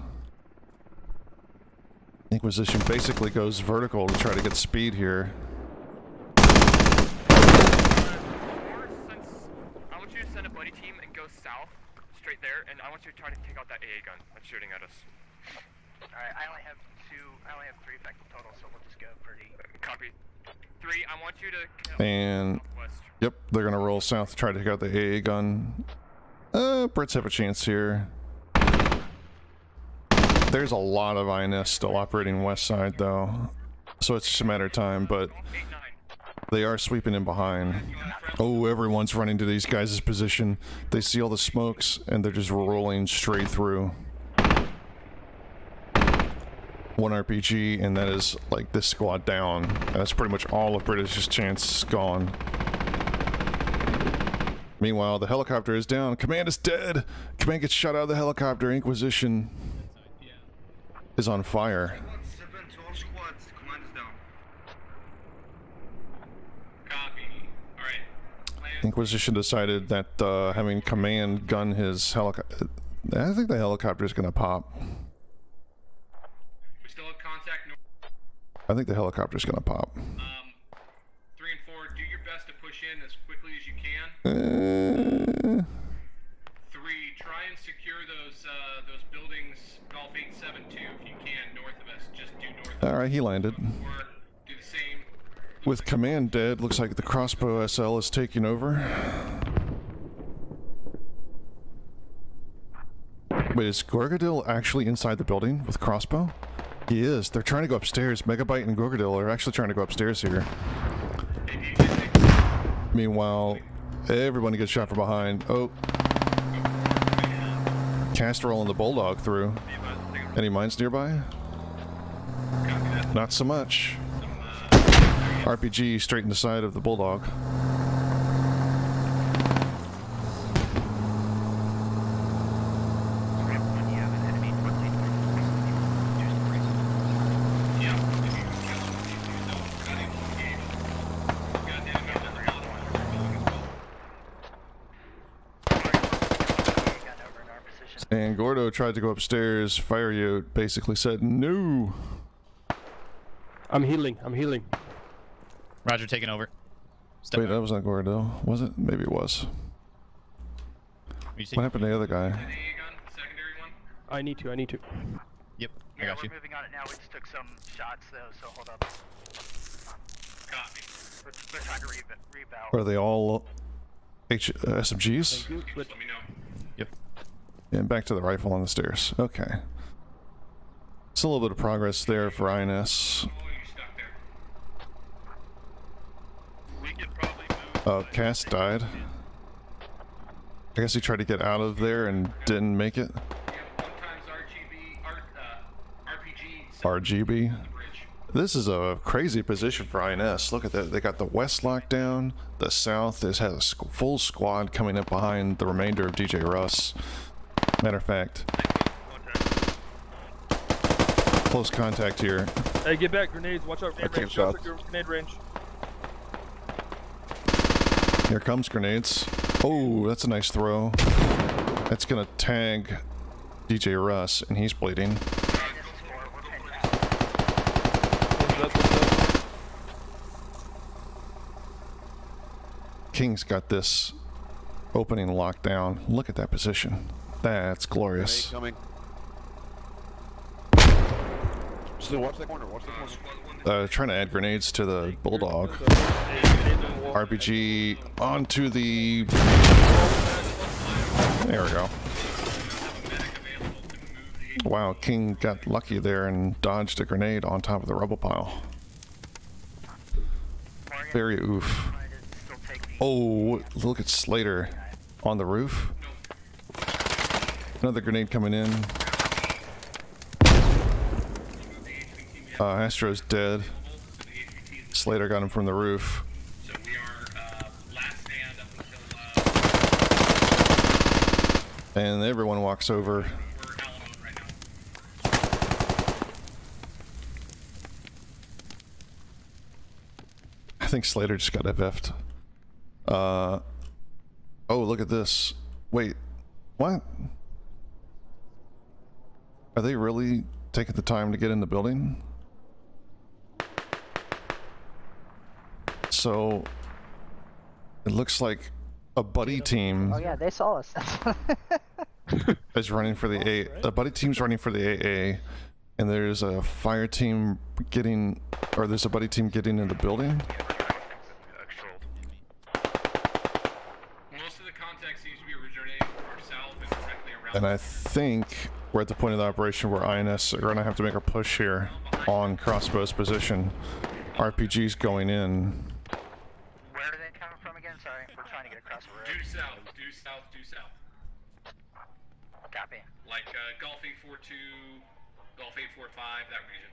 Speaker 1: Inquisition basically goes vertical to try to get speed here.
Speaker 3: I want you to send a buddy team and go south, straight there, and I want you to try to take out that AA gun that's shooting at us.
Speaker 13: Alright, I only have two, I only have three effective total, so we'll just go pretty.
Speaker 3: Copy. Three, I want you to kill
Speaker 1: And yep, they're gonna roll south to try to take out the AA gun. Uh, Brits have a chance here. There's a lot of INS still operating west side though, so it's just a matter of time. But they are sweeping in behind. Oh, everyone's running to these guys' position. They see all the smokes and they're just rolling straight through. One RPG, and that is like this squad down. And that's pretty much all of British's chance gone. Meanwhile, the helicopter is down. Command is dead. Command gets shot out of the helicopter. Inquisition is on fire.
Speaker 16: To.
Speaker 1: Inquisition decided that uh, having command gun his helicopter. I think the helicopter is gonna pop.
Speaker 7: We still have contact north.
Speaker 1: I think the helicopter is gonna pop.
Speaker 7: Um, three and four, do your best to push in as quickly as you can.
Speaker 1: Uh,
Speaker 7: Three, try and secure those uh, those buildings, Golf 872 if you can, north of us. Just due north.
Speaker 1: all right, he landed.
Speaker 7: Or do the same.
Speaker 1: With command dead, looks like the crossbow SL is taking over. Wait, is Gorgadil actually inside the building with crossbow? He is. They're trying to go upstairs. Megabyte and Gorgadil are actually trying to go upstairs here. Meanwhile, everyone gets shot from behind. Oh. Cast rolling the Bulldog through. Any mines nearby? Not so much. RPG straight in the side of the Bulldog. Tried to go upstairs. Fire Yote basically said no.
Speaker 15: I'm healing. I'm healing.
Speaker 2: Roger, taking over.
Speaker 1: Wait, that was not Gordo, was it? Maybe it was. What happened to the other guy?
Speaker 15: I need to. I need to.
Speaker 2: Yep, I
Speaker 13: Yeah,
Speaker 2: got
Speaker 13: we're
Speaker 2: you.
Speaker 13: moving on it now. We just took some shots though, so hold up.
Speaker 7: Copy.
Speaker 13: We're, we're trying to re- reval.
Speaker 1: Are they all H uh, SMGs?
Speaker 7: Let me know.
Speaker 2: Yep.
Speaker 1: And back to the rifle on the stairs. Okay. It's a little bit of progress there for INS. Oh, Cass died. I guess he tried to get out of there and didn't make it. RPG. This is a crazy position for INS. Look at that. They got the west lockdown. The south is has a full squad coming up behind the remainder of DJ Russ. Matter of fact, close contact here.
Speaker 15: Hey, get back. Grenades. Watch out. Grenade range. Watch
Speaker 1: shot.
Speaker 15: your grenade range.
Speaker 1: Here comes grenades. Oh, that's a nice throw. That's gonna tag DJ Russ, and he's bleeding. King's got this opening locked down. Look at that position. That's glorious.
Speaker 20: Coming. Still watch that corner. Watch the corner.
Speaker 1: Uh, trying to add grenades to the bulldog. RPG onto the. There we go. Wow, King got lucky there and dodged a grenade on top of the rubble pile. Very oof. Oh, look at Slater on the roof. Another grenade coming in. Uh, Astro's dead. Slater got him from the roof. And everyone walks over. I think Slater just got FF'd. Uh, oh, look at this. Wait, what? Are they really taking the time to get in the building? So, it looks like a buddy team
Speaker 13: Oh yeah, they saw us.
Speaker 1: is running for the A. A buddy team's running for the AA, and there's a fire team getting, or there's a buddy team getting in the building.
Speaker 7: Most of the contact seems to be originating from our
Speaker 1: And I think we're at the point of the operation where INS are going to have to make a push here on Crossbow's position. RPG's going in.
Speaker 13: Where are they coming from again? Sorry, we're trying to get across the road.
Speaker 7: Due south, due south, due south.
Speaker 13: Copy.
Speaker 7: Like uh, Golf 842, Golf 845, that region.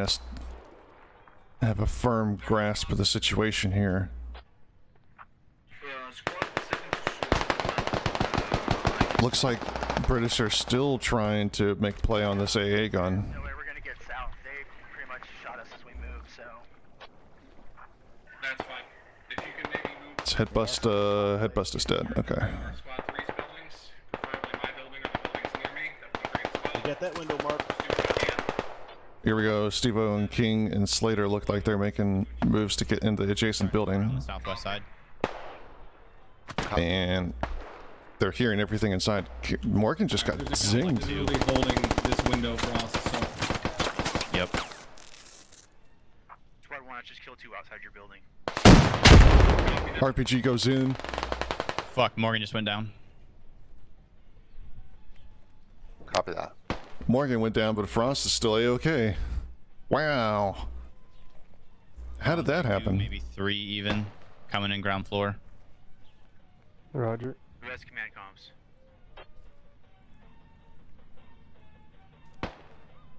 Speaker 1: INS have a firm grasp of the situation here. Looks like British are still trying to make play on this AA gun.
Speaker 13: No way we're gonna get south. They pretty much shot us as we moved, so.
Speaker 7: That's fine. If you can maybe move
Speaker 1: It's headbust, uh, headbust is dead. Okay.
Speaker 7: squad three's buildings, preferably my building or the buildings near me, that would be great as well.
Speaker 20: Get that window, Mark.
Speaker 1: Here we go. Stevo and King and Slater look like they're making moves to get into the adjacent building.
Speaker 2: Southwest side.
Speaker 1: And they're hearing everything inside. Morgan just got zinged.
Speaker 21: Literally holding this window frost. So
Speaker 2: Yep.
Speaker 13: Squad 1, I just killed two outside your building.
Speaker 1: RPG goes in.
Speaker 2: Fuck, Morgan just went down.
Speaker 20: Copy that.
Speaker 1: Morgan went down, but Frost is still a-okay. Wow. How did that happen?
Speaker 2: Maybe three even. Coming in ground floor.
Speaker 15: Roger.
Speaker 13: West command comms.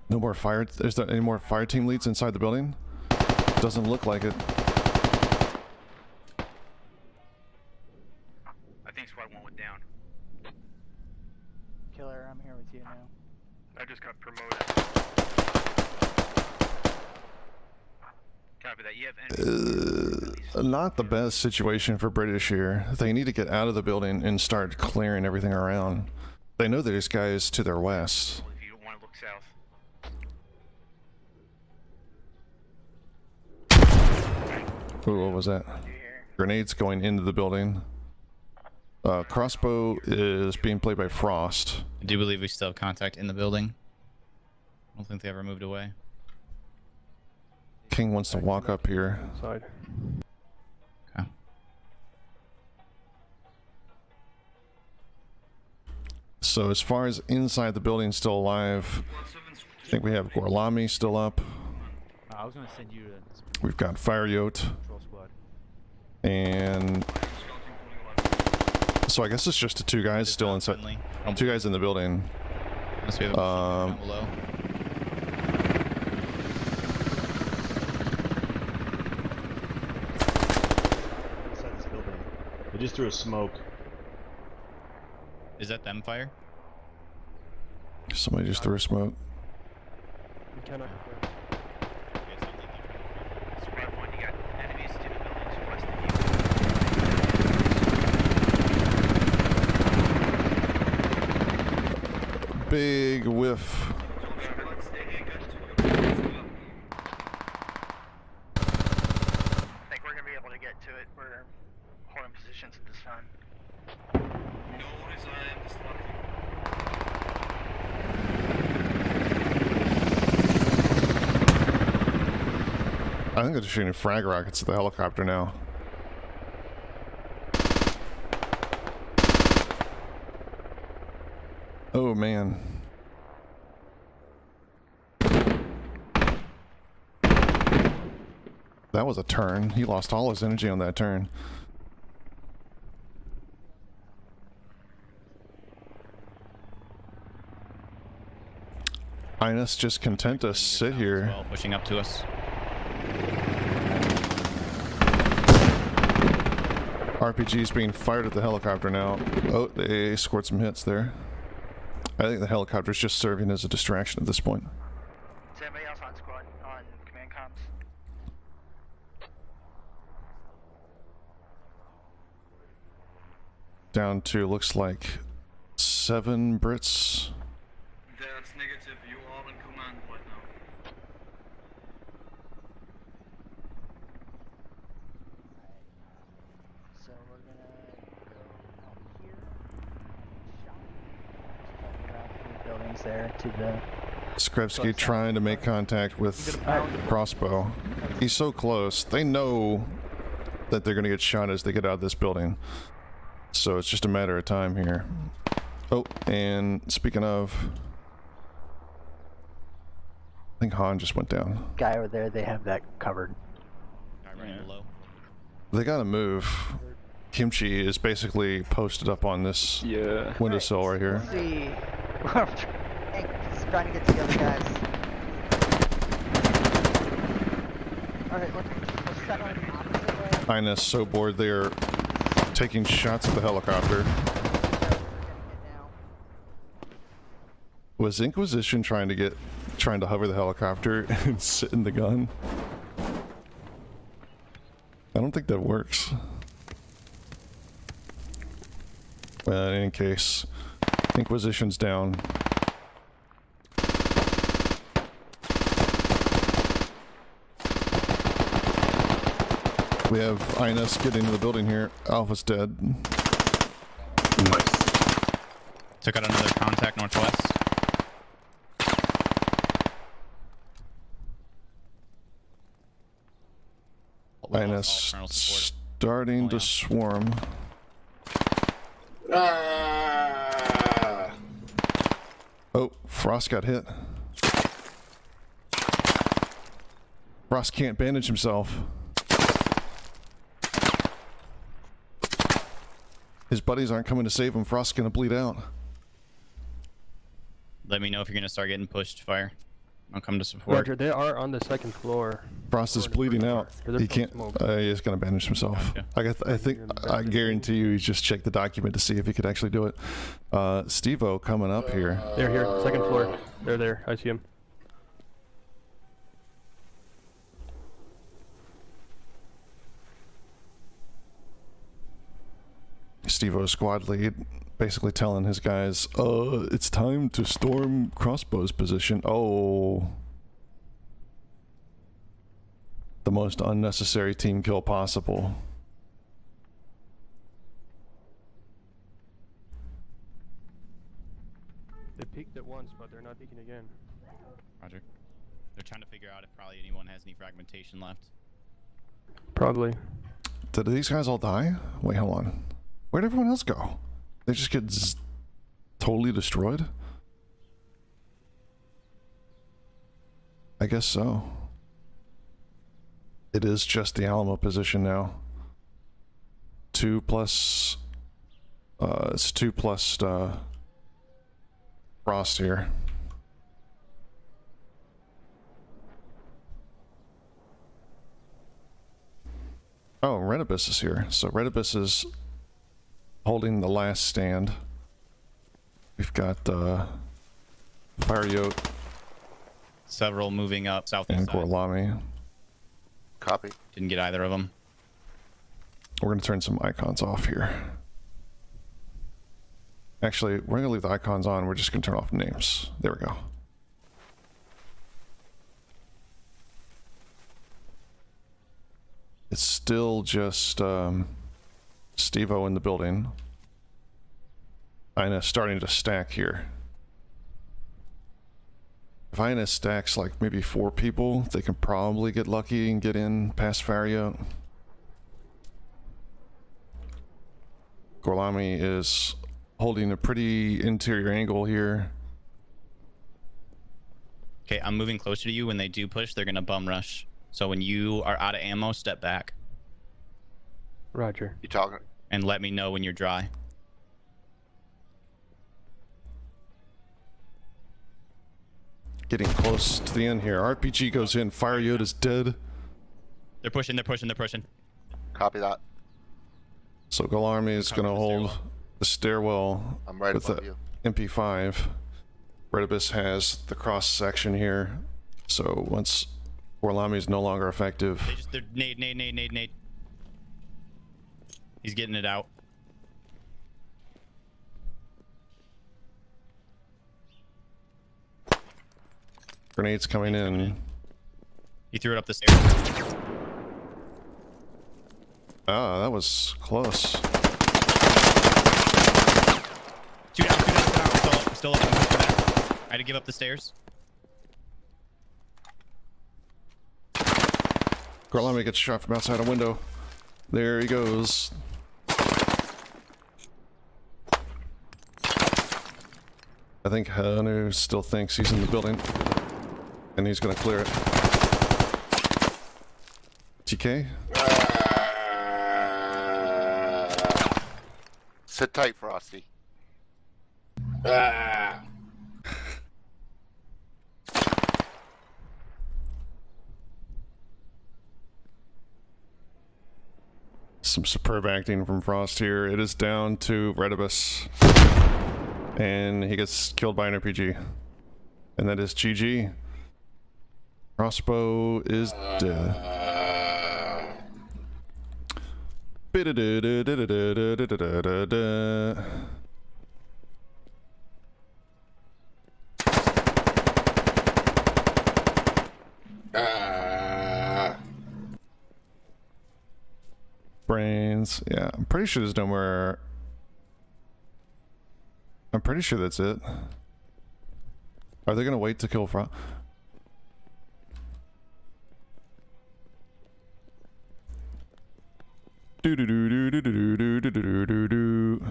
Speaker 1: No more fire. Is there any more fire team leads inside the building? Doesn't look like it.
Speaker 13: I think squad 1 went down.
Speaker 22: Killer, I'm here with you now.
Speaker 13: I just got promoted. Copy that. You have enemies.
Speaker 1: Uh, not the best situation for British here. They need to get out of the building and start clearing everything around. They know there's guys to their west.
Speaker 13: if you don't want to look south.
Speaker 1: Ooh, what was that? Grenades going into the building. Uh, crossbow is being played by Frost.
Speaker 2: I do believe we still have contact in the building. I don't think they ever moved away.
Speaker 1: King wants to walk up here.
Speaker 15: Side.
Speaker 1: So as far as inside the building still alive, I think we have Gorlami still up.
Speaker 14: Uh, I was gonna send you to
Speaker 1: We've got Fire Yote. And so I guess it's just the two guys still inside. Two guys in the building.
Speaker 2: Unless we have
Speaker 1: Um,
Speaker 2: below.
Speaker 20: Inside this building. They just threw a smoke.
Speaker 2: Is that them fire?
Speaker 1: somebody just threw a smoke.
Speaker 15: We cannot.
Speaker 13: Squad 1, you got enemies to the buildings west of you.
Speaker 1: Big whiff.
Speaker 13: I think we're gonna be able to get to it. We're holding positions at this time.
Speaker 16: No worries, I am distracted.
Speaker 1: I think they're shooting frag rockets at the helicopter now. Oh man. That was a turn. He lost all his energy on that turn. Inus just content to sit here.
Speaker 2: Well, pushing up to us.
Speaker 1: RPG's being fired at the helicopter now. Oh, they scored some hits there. I think the helicopter is just serving as a distraction at this point.
Speaker 13: Is anybody else on squad on command comms?
Speaker 1: Down to looks like seven Brits.
Speaker 16: That's negative. You are in command right now.
Speaker 22: So we're gonna go out here. Shot. Around the there to the.
Speaker 1: Skrevsky trying to make contact with crossbow. He's so close. They know that they're going to get shot as they get out of this building. So it's just a matter of time here. Oh, and speaking of, I think Han just went down.
Speaker 22: Guy over there, they have that covered.
Speaker 2: Guy running below.
Speaker 1: They gotta move. Kimchi is basically posted up on this
Speaker 15: Yeah.
Speaker 1: windowsill right here.
Speaker 22: Trying to get to the other guys. Alright, let's, let's set on opposite
Speaker 1: so bored they are taking shots at the helicopter. Was Inquisition trying to get trying to hover the helicopter and sit in the gun? I don't think that works. Well, in any case, Inquisition's down. We have Ines getting to the building here. Alpha's dead.
Speaker 2: Took out another contact northwest.
Speaker 1: Ines starting to swarm.
Speaker 6: Ah!
Speaker 1: Oh, Frost got hit. Frost can't bandage himself. His buddies aren't coming to save him. Frost's gonna bleed out.
Speaker 2: Let me know if you're gonna start getting pushed. Fire. I'll come to support.
Speaker 15: Roger, they are on the second floor.
Speaker 1: Frost is bleeding out. He can't.
Speaker 15: smoke.
Speaker 1: Uh, he's gonna bandage himself. I, got, I think. I guarantee you, he's just checked the document to see if he could actually do it. Uh, Steve-O coming up here.
Speaker 15: They're here, second floor. They're there. I see them.
Speaker 1: Steve-O squad lead basically telling his guys, uh, it's time to storm crossbow's position. Oh. The most unnecessary team kill possible.
Speaker 15: They peeked at once, but they're not peeking again.
Speaker 2: Roger. They're trying to figure out if probably anyone has any fragmentation left.
Speaker 15: Probably.
Speaker 1: Did these guys all die? Wait, hold on. Where'd everyone else go? They just get totally destroyed? I guess so. It is just the Alamo position now. Two plus. Uh, it's two plus uh, Frost here. Oh, Red Abyss is here. So Red Abyss is holding the last stand. We've got uh, Fire Yote.
Speaker 2: Several moving up south
Speaker 1: and Gorlami.
Speaker 23: Copy.
Speaker 2: Didn't get either of them.
Speaker 1: We're going to turn some icons off here. Actually, we're going to leave the icons on. We're just going to turn off names. There we go. It's still just um, Steve-O in the building. Ina starting to stack here. If Ina stacks like maybe four people, they can probably get lucky and get in past Fario. Gorlami is holding a pretty interior angle here.
Speaker 2: Okay, I'm moving closer to you. When they do push, they're gonna bum rush. So when you are out of ammo, step back
Speaker 15: Roger.
Speaker 23: You talking?
Speaker 2: and let me know when you're dry.
Speaker 1: Getting close to the end here. RPG goes in. Fire Yote's dead.
Speaker 2: They're pushing. They're pushing. They're pushing.
Speaker 23: Copy that.
Speaker 1: So Gorlami is going to hold the stairwell
Speaker 23: I'm right
Speaker 1: with
Speaker 23: above
Speaker 1: the
Speaker 23: you.
Speaker 1: MP5. Red Abyss has the cross section here. So once Gorlami is no longer effective,
Speaker 2: They just they're nade, nade, nade, nade, nade. He's getting it out.
Speaker 1: grenades coming in.
Speaker 2: He threw it up the stairs.
Speaker 1: Ah, that was close.
Speaker 2: Two down, two down, two down. Still up, still up. I'm pushing back. I had to give up the stairs.
Speaker 1: Gorlami gets shot from outside a window. There he goes. I think Hanu still thinks he's in the building. And he's gonna clear it. TK?
Speaker 23: Sit tight, Frosty.
Speaker 1: Some superb acting from Frost here. It is down to Redibus and he gets killed by an RPG. And that is GG. Crossbow is dead. Brains. Yeah, I'm pretty sure there's nowhere I'm pretty sure that's it. Are they gonna wait to kill Frost? Do do do do do do do do do do do.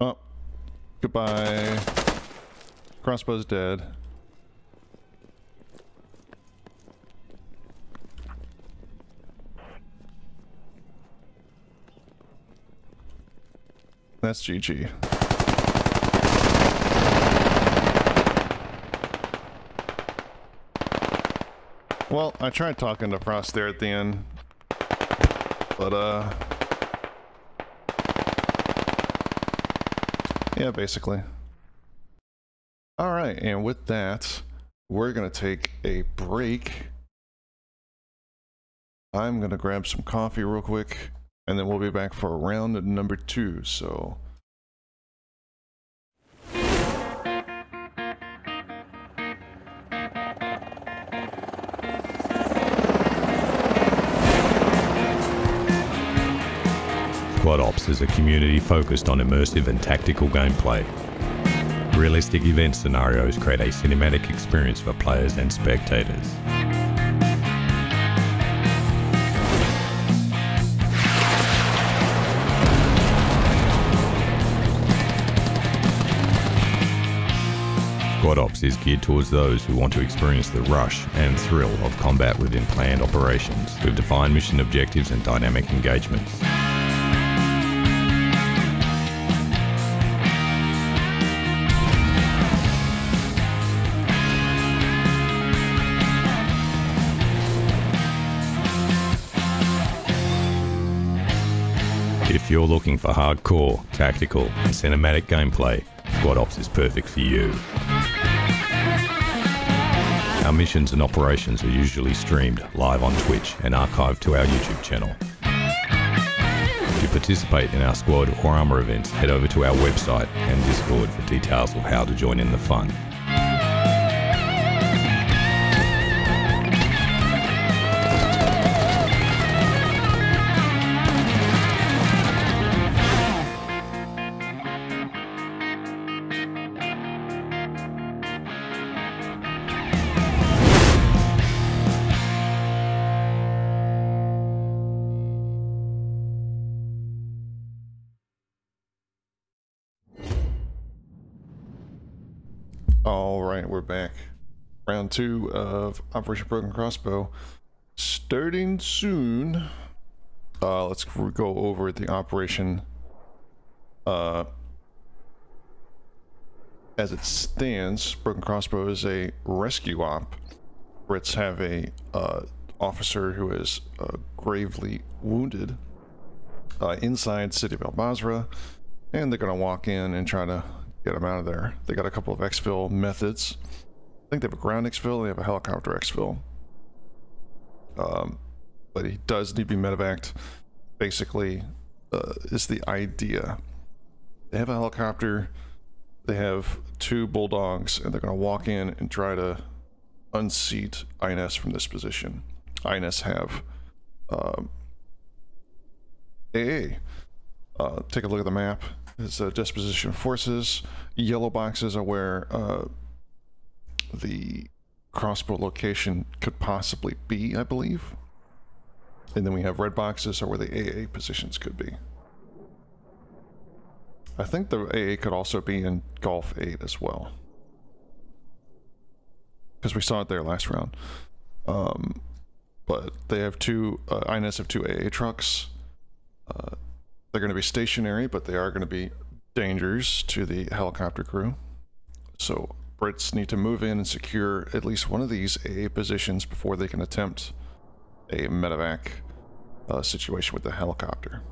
Speaker 1: Oh, goodbye. Crossbow's dead. That's GG. Well, I tried talking to Frost there at the end. But, uh... Yeah, basically. Alright, and with that, we're gonna take a break. I'm gonna grab some coffee real quick, and then we'll be back for round number two, so...
Speaker 9: Squad Ops is a community focused on immersive and tactical gameplay. Realistic event scenarios create a cinematic experience for players and spectators. Squad Ops is geared towards those who want to experience the rush and thrill of combat within planned operations, with defined mission objectives and dynamic engagements. If you're looking for hardcore, tactical, and cinematic gameplay, Squad Ops is perfect for you. Our missions and operations are usually streamed live on Twitch and archived to our YouTube channel. To participate in our squad or armor events, head over to our website and Discord for details of how to join in the fun.
Speaker 1: We're back. Round two of Operation Broken Crossbow. Starting soon. Uh, let's go over the operation uh, as it stands. Broken Crossbow is a rescue op. Brits have a uh, officer who is uh, gravely wounded uh, inside city of El Basra, and they're going to walk in and try to get them out of there. They got a couple of exfil methods. I think they have a ground exfil, they have a helicopter exfil. Um, but he does need to be medevaced. Basically, uh, is the idea. They have a helicopter, they have two bulldogs, and they're going to walk in and try to unseat INS from this position. INS have um, AA. Uh, take a look at the map. It's a disposition of forces. Yellow boxes are where uh, the crossbow location could possibly be, I believe. And then we have red boxes are where the AA positions could be. I think the AA could also be in Golf 8 as well. Because we saw it there last round. Um, but they have two, uh, INS have two AA trucks. Uh, they're going to be stationary, but they are going to be dangers to the helicopter crew. So Brits need to move in and secure at least one of these AA positions before they can attempt a medevac uh, situation with the helicopter.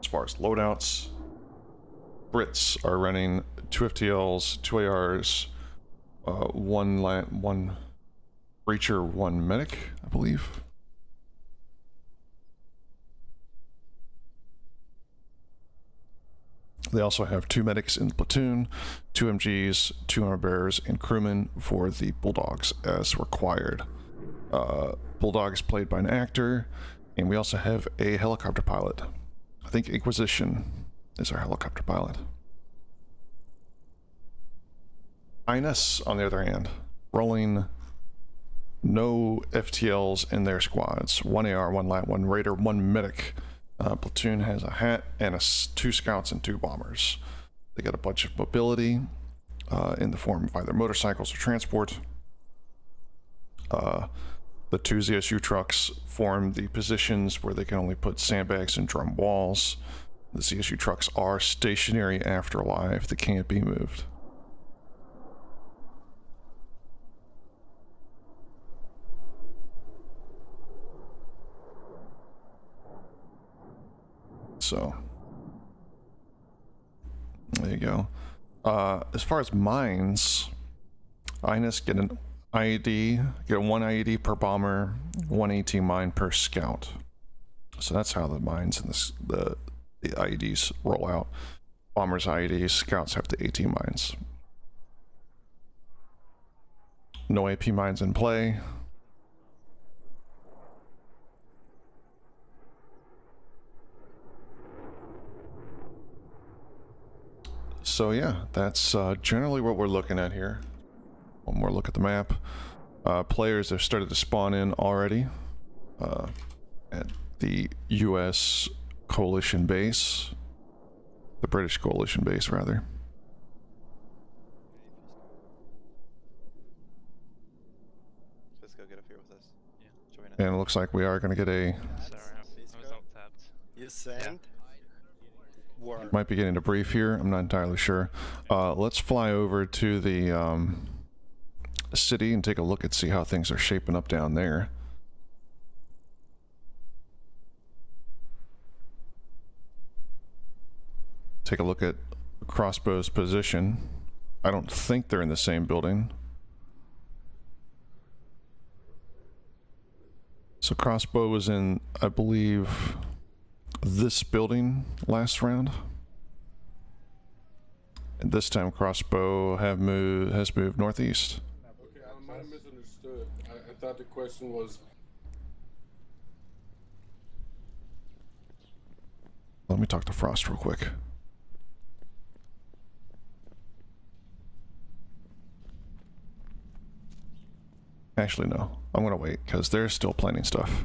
Speaker 1: As far as loadouts, Brits are running two FTLs, two ARs, uh, one one breacher, one medic, I believe. They also have two medics in the platoon, two MGs, two armor bearers, and crewmen for the Bulldogs as required. Uh, Bulldog is played by an actor, and we also have a helicopter pilot. I think Inquisition is our helicopter pilot. INS, on the other hand, rolling no FTLs in their squads. One AR, one LAT, one Raider, one medic. Uh, platoon has a hat and a two scouts and two bombers. They got a bunch of mobility uh, in the form of either motorcycles or transport. Uh, the two ZSU trucks form the positions where they can only put sandbags and drum walls. The ZSU trucks are stationary after live, they can't be moved. So there you go. Uh, as far as mines, INS get an IED, get one IED per bomber, one AT mine per scout. So that's how the mines and this, the the IEDs roll out. Bombers IEDs, scouts have the AT mines. No AP mines in play. So yeah, that's uh, generally what we're looking at here. One more look at the map. Uh, players have started to spawn in already uh, at the U.S. coalition base, the British coalition base rather.
Speaker 24: Let's go get up here with us. Yeah. Join us.
Speaker 1: And it looks like we are going to get a
Speaker 24: Sorry, I was alt tabbed.
Speaker 19: You send?
Speaker 1: Might be getting a brief here. I'm not entirely sure. Uh, let's fly over to the um, city and take a look and see how things are shaping up down there. Take a look at Crossbow's position. I don't think they're in the same building. So Crossbow was in, I believe, this building last round. And this time Crossbow have moved has moved northeast.
Speaker 6: Okay, I might have misunderstood. I, I thought the question was
Speaker 1: Let me talk to Frost real quick. Actually, no. I'm gonna wait because they're still planning stuff.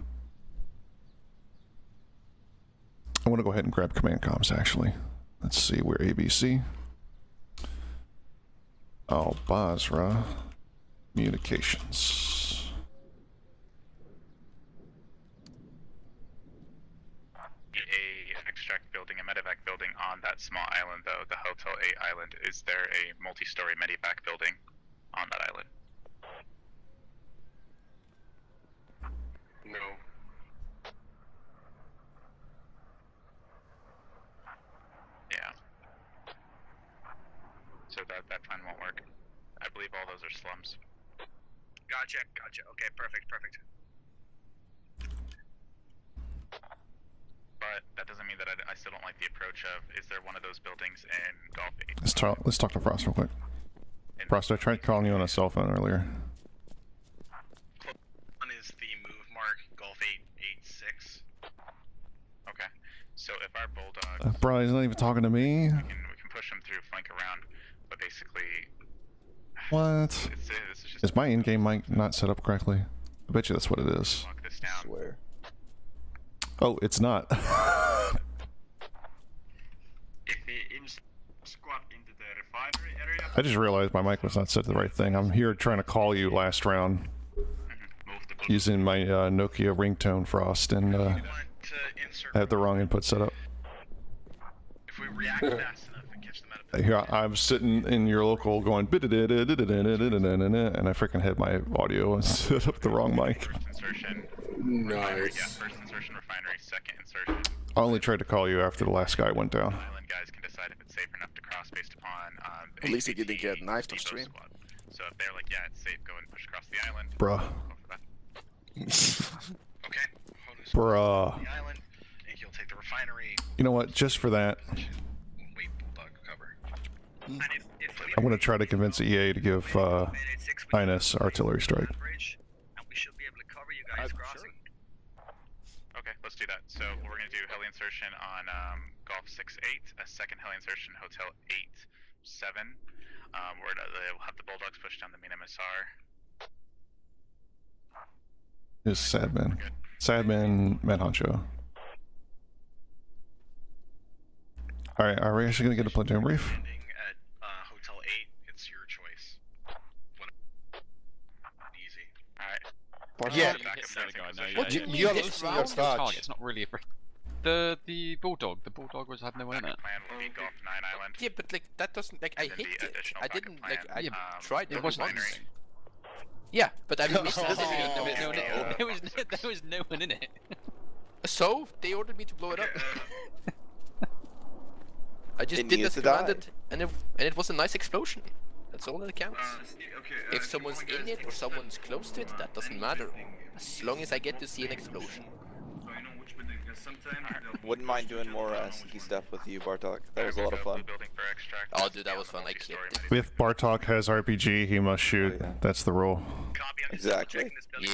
Speaker 1: I want to go ahead and grab command comms actually. Let's see, we're ABC. Oh, Basra. Communications.
Speaker 25: a extract building, a medevac building on that small island though, the Hotel A island. Is there a multi-story medevac building on that island?
Speaker 6: no.
Speaker 25: Yeah. So that that plan won't work. I believe all those are slums.
Speaker 26: Gotcha, gotcha. Okay, perfect, perfect.
Speaker 25: But that doesn't mean that I, I still don't like the approach of is there one of those buildings in Golf 8?
Speaker 1: Let's talk. Let's talk to Frost real quick. Frost, I tried calling you on a cell phone earlier.
Speaker 26: One is the move mark Golf 886.
Speaker 25: Okay. So if our bulldog
Speaker 1: Uh, bro, he's not even talking to me.
Speaker 25: we can we can push them through, flank around, but basically.
Speaker 1: What? Is my in-game mic not set up correctly? I bet you that's what it is.
Speaker 24: Swear.
Speaker 1: Oh, it's not. I just realized my mic was not set to the right thing. I'm here trying to call you last round using my uh, Nokia ringtone Frost and uh, I have the wrong input set up.
Speaker 26: If we react fast
Speaker 1: here I'm sitting in your local going and
Speaker 25: I freaking hit my audio and set up the wrong mic. Nice.
Speaker 1: I only tried to call you after the last guy went down.
Speaker 27: At least he didn't get knifed on stream.
Speaker 25: So if they're like, yeah, it's safe, go and push across the island.
Speaker 1: Bruh.
Speaker 26: okay.
Speaker 1: Bruh. You know what? Just for that.
Speaker 26: And if, if we
Speaker 1: I'm gonna try to convince EA to give uh, INS artillery strike.
Speaker 26: we should be able to cover you guys crossing.
Speaker 25: Okay, let's do that. So we're gonna do heli insertion on um, Golf 6-8, a second heli insertion Hotel 8-7. Um, we're gonna they'll have the Bulldogs push down the main MSR.
Speaker 1: Is Sadman. Sadman, Mad Honcho. Alright, are we actually gonna get a platoon brief?
Speaker 26: At uh, Hotel 8, it's your choice. What easy.
Speaker 25: Alright.
Speaker 26: Yeah.
Speaker 27: What, you, you are losing your charge.
Speaker 28: It's not really a. The the bulldog. The bulldog was had no one in it.
Speaker 25: Plan will be Golf 9 Island.
Speaker 27: Yeah, but like that doesn't like I
Speaker 25: And
Speaker 27: hit it. I didn't like I
Speaker 25: um,
Speaker 27: tried
Speaker 28: It
Speaker 27: it
Speaker 28: wasn't.
Speaker 27: Yeah, but I missed
Speaker 28: There
Speaker 27: it.
Speaker 28: was no, no, there was no, there was no one in it.
Speaker 27: So they ordered me to blow it up. I just
Speaker 24: It
Speaker 27: did
Speaker 24: needs
Speaker 27: as
Speaker 24: to
Speaker 27: commanded, and it and it was a nice explosion. That's all that counts. If someone's in it or someone's close to it, that doesn't matter. As long as I get to see an explosion.
Speaker 24: Wouldn't mind doing more uh, sneaky stuff with you, Bartok. That was a lot of fun.
Speaker 27: Oh, dude, that was fun. I clipped it.
Speaker 1: If Bartok has RPG, he must shoot. That's the rule.
Speaker 24: Exactly.
Speaker 27: Yeah.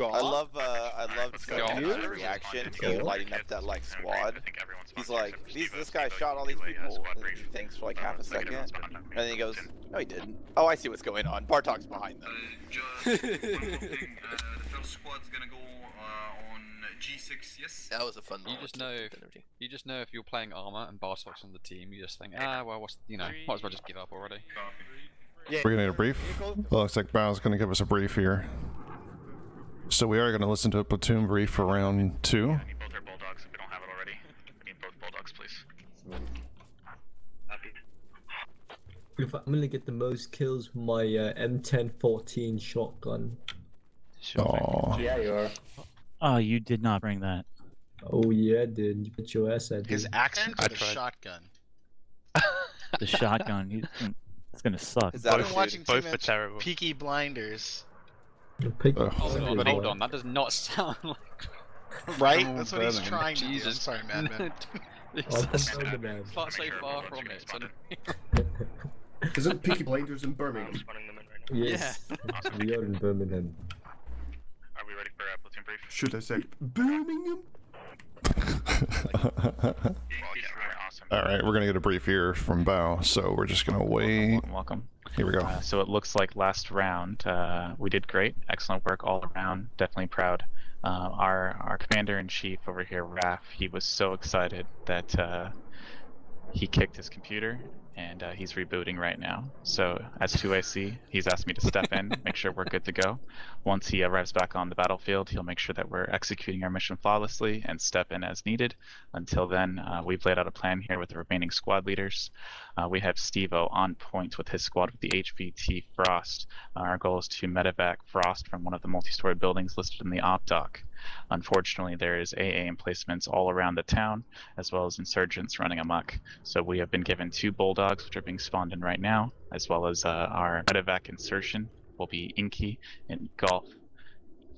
Speaker 24: I love uh, I love
Speaker 28: God.
Speaker 24: Scott reaction to lighting up that like squad. He's like, these this guy shot all these people. and He thinks for like half a second, and then he goes, no, he didn't. Oh, I see what's going on. Bartok's behind them.
Speaker 16: Just thing. Uh, the first squad's gonna go uh, on G6. Yes.
Speaker 27: That was a fun
Speaker 28: You just know. You just know if you're playing armor and Bartok's on the team. You just think, ah, well, what's you know, might as well just give up already.
Speaker 1: We're gonna need a brief. Well, looks like Bao's gonna give us a brief here. So we are gonna listen to a platoon brief for round two.
Speaker 25: Both are Bulldogs if we don't have it already. We need both Bulldogs, please.
Speaker 29: If I'm gonna get the most kills with my uh, M1014 shotgun.
Speaker 1: Aw.
Speaker 29: Yeah, you are.
Speaker 30: Oh, you did not bring that.
Speaker 29: Oh yeah, dude. You bet your ass I did.
Speaker 26: His accent
Speaker 30: I
Speaker 26: or the
Speaker 30: tried.
Speaker 26: shotgun?
Speaker 30: The shotgun. It's gonna suck.
Speaker 26: I've been watching too much Peaky Blinders.
Speaker 29: Pick
Speaker 1: Ugh.
Speaker 28: Oh, hold on, hold on. That does not sound like.
Speaker 26: Right?
Speaker 28: Oh,
Speaker 26: That's what he's
Speaker 28: Birmingham.
Speaker 26: trying to do. I'm
Speaker 28: Jesus.
Speaker 26: sorry, Madman.
Speaker 28: It's
Speaker 29: Oh,
Speaker 28: so- far so far from it. so-
Speaker 31: Isn't Peaky Blinders in Birmingham?
Speaker 29: Yes. we are in Birmingham.
Speaker 25: Are we ready for a platoon brief?
Speaker 31: Should I say Birmingham?
Speaker 1: All right, we're gonna get a brief here from Bao. So we're just gonna wait.
Speaker 32: Welcome.
Speaker 1: Here we go.
Speaker 32: Uh, so it looks like last round uh, we did great. Excellent work all around. Definitely proud. Uh, our our commander in chief over here, Raf, he was so excited that uh, he kicked his computer and uh, he's rebooting right now. So as 2IC, he's asked me to step in, make sure we're good to go. Once he arrives back on the battlefield, he'll make sure that we're executing our mission flawlessly and step in as needed. Until then, uh, we've laid out a plan here with the remaining squad leaders. Uh, we have Stevo on point with his squad with the HVT Frost. Uh, our goal is to medevac Frost from one of the multi-story buildings listed in the op dock. Unfortunately, there is AA emplacements all around the town, as well as insurgents running amok. So we have been given two bulldogs, which are being spawned in right now, as well as uh, our medevac insertion will be Inky and Golf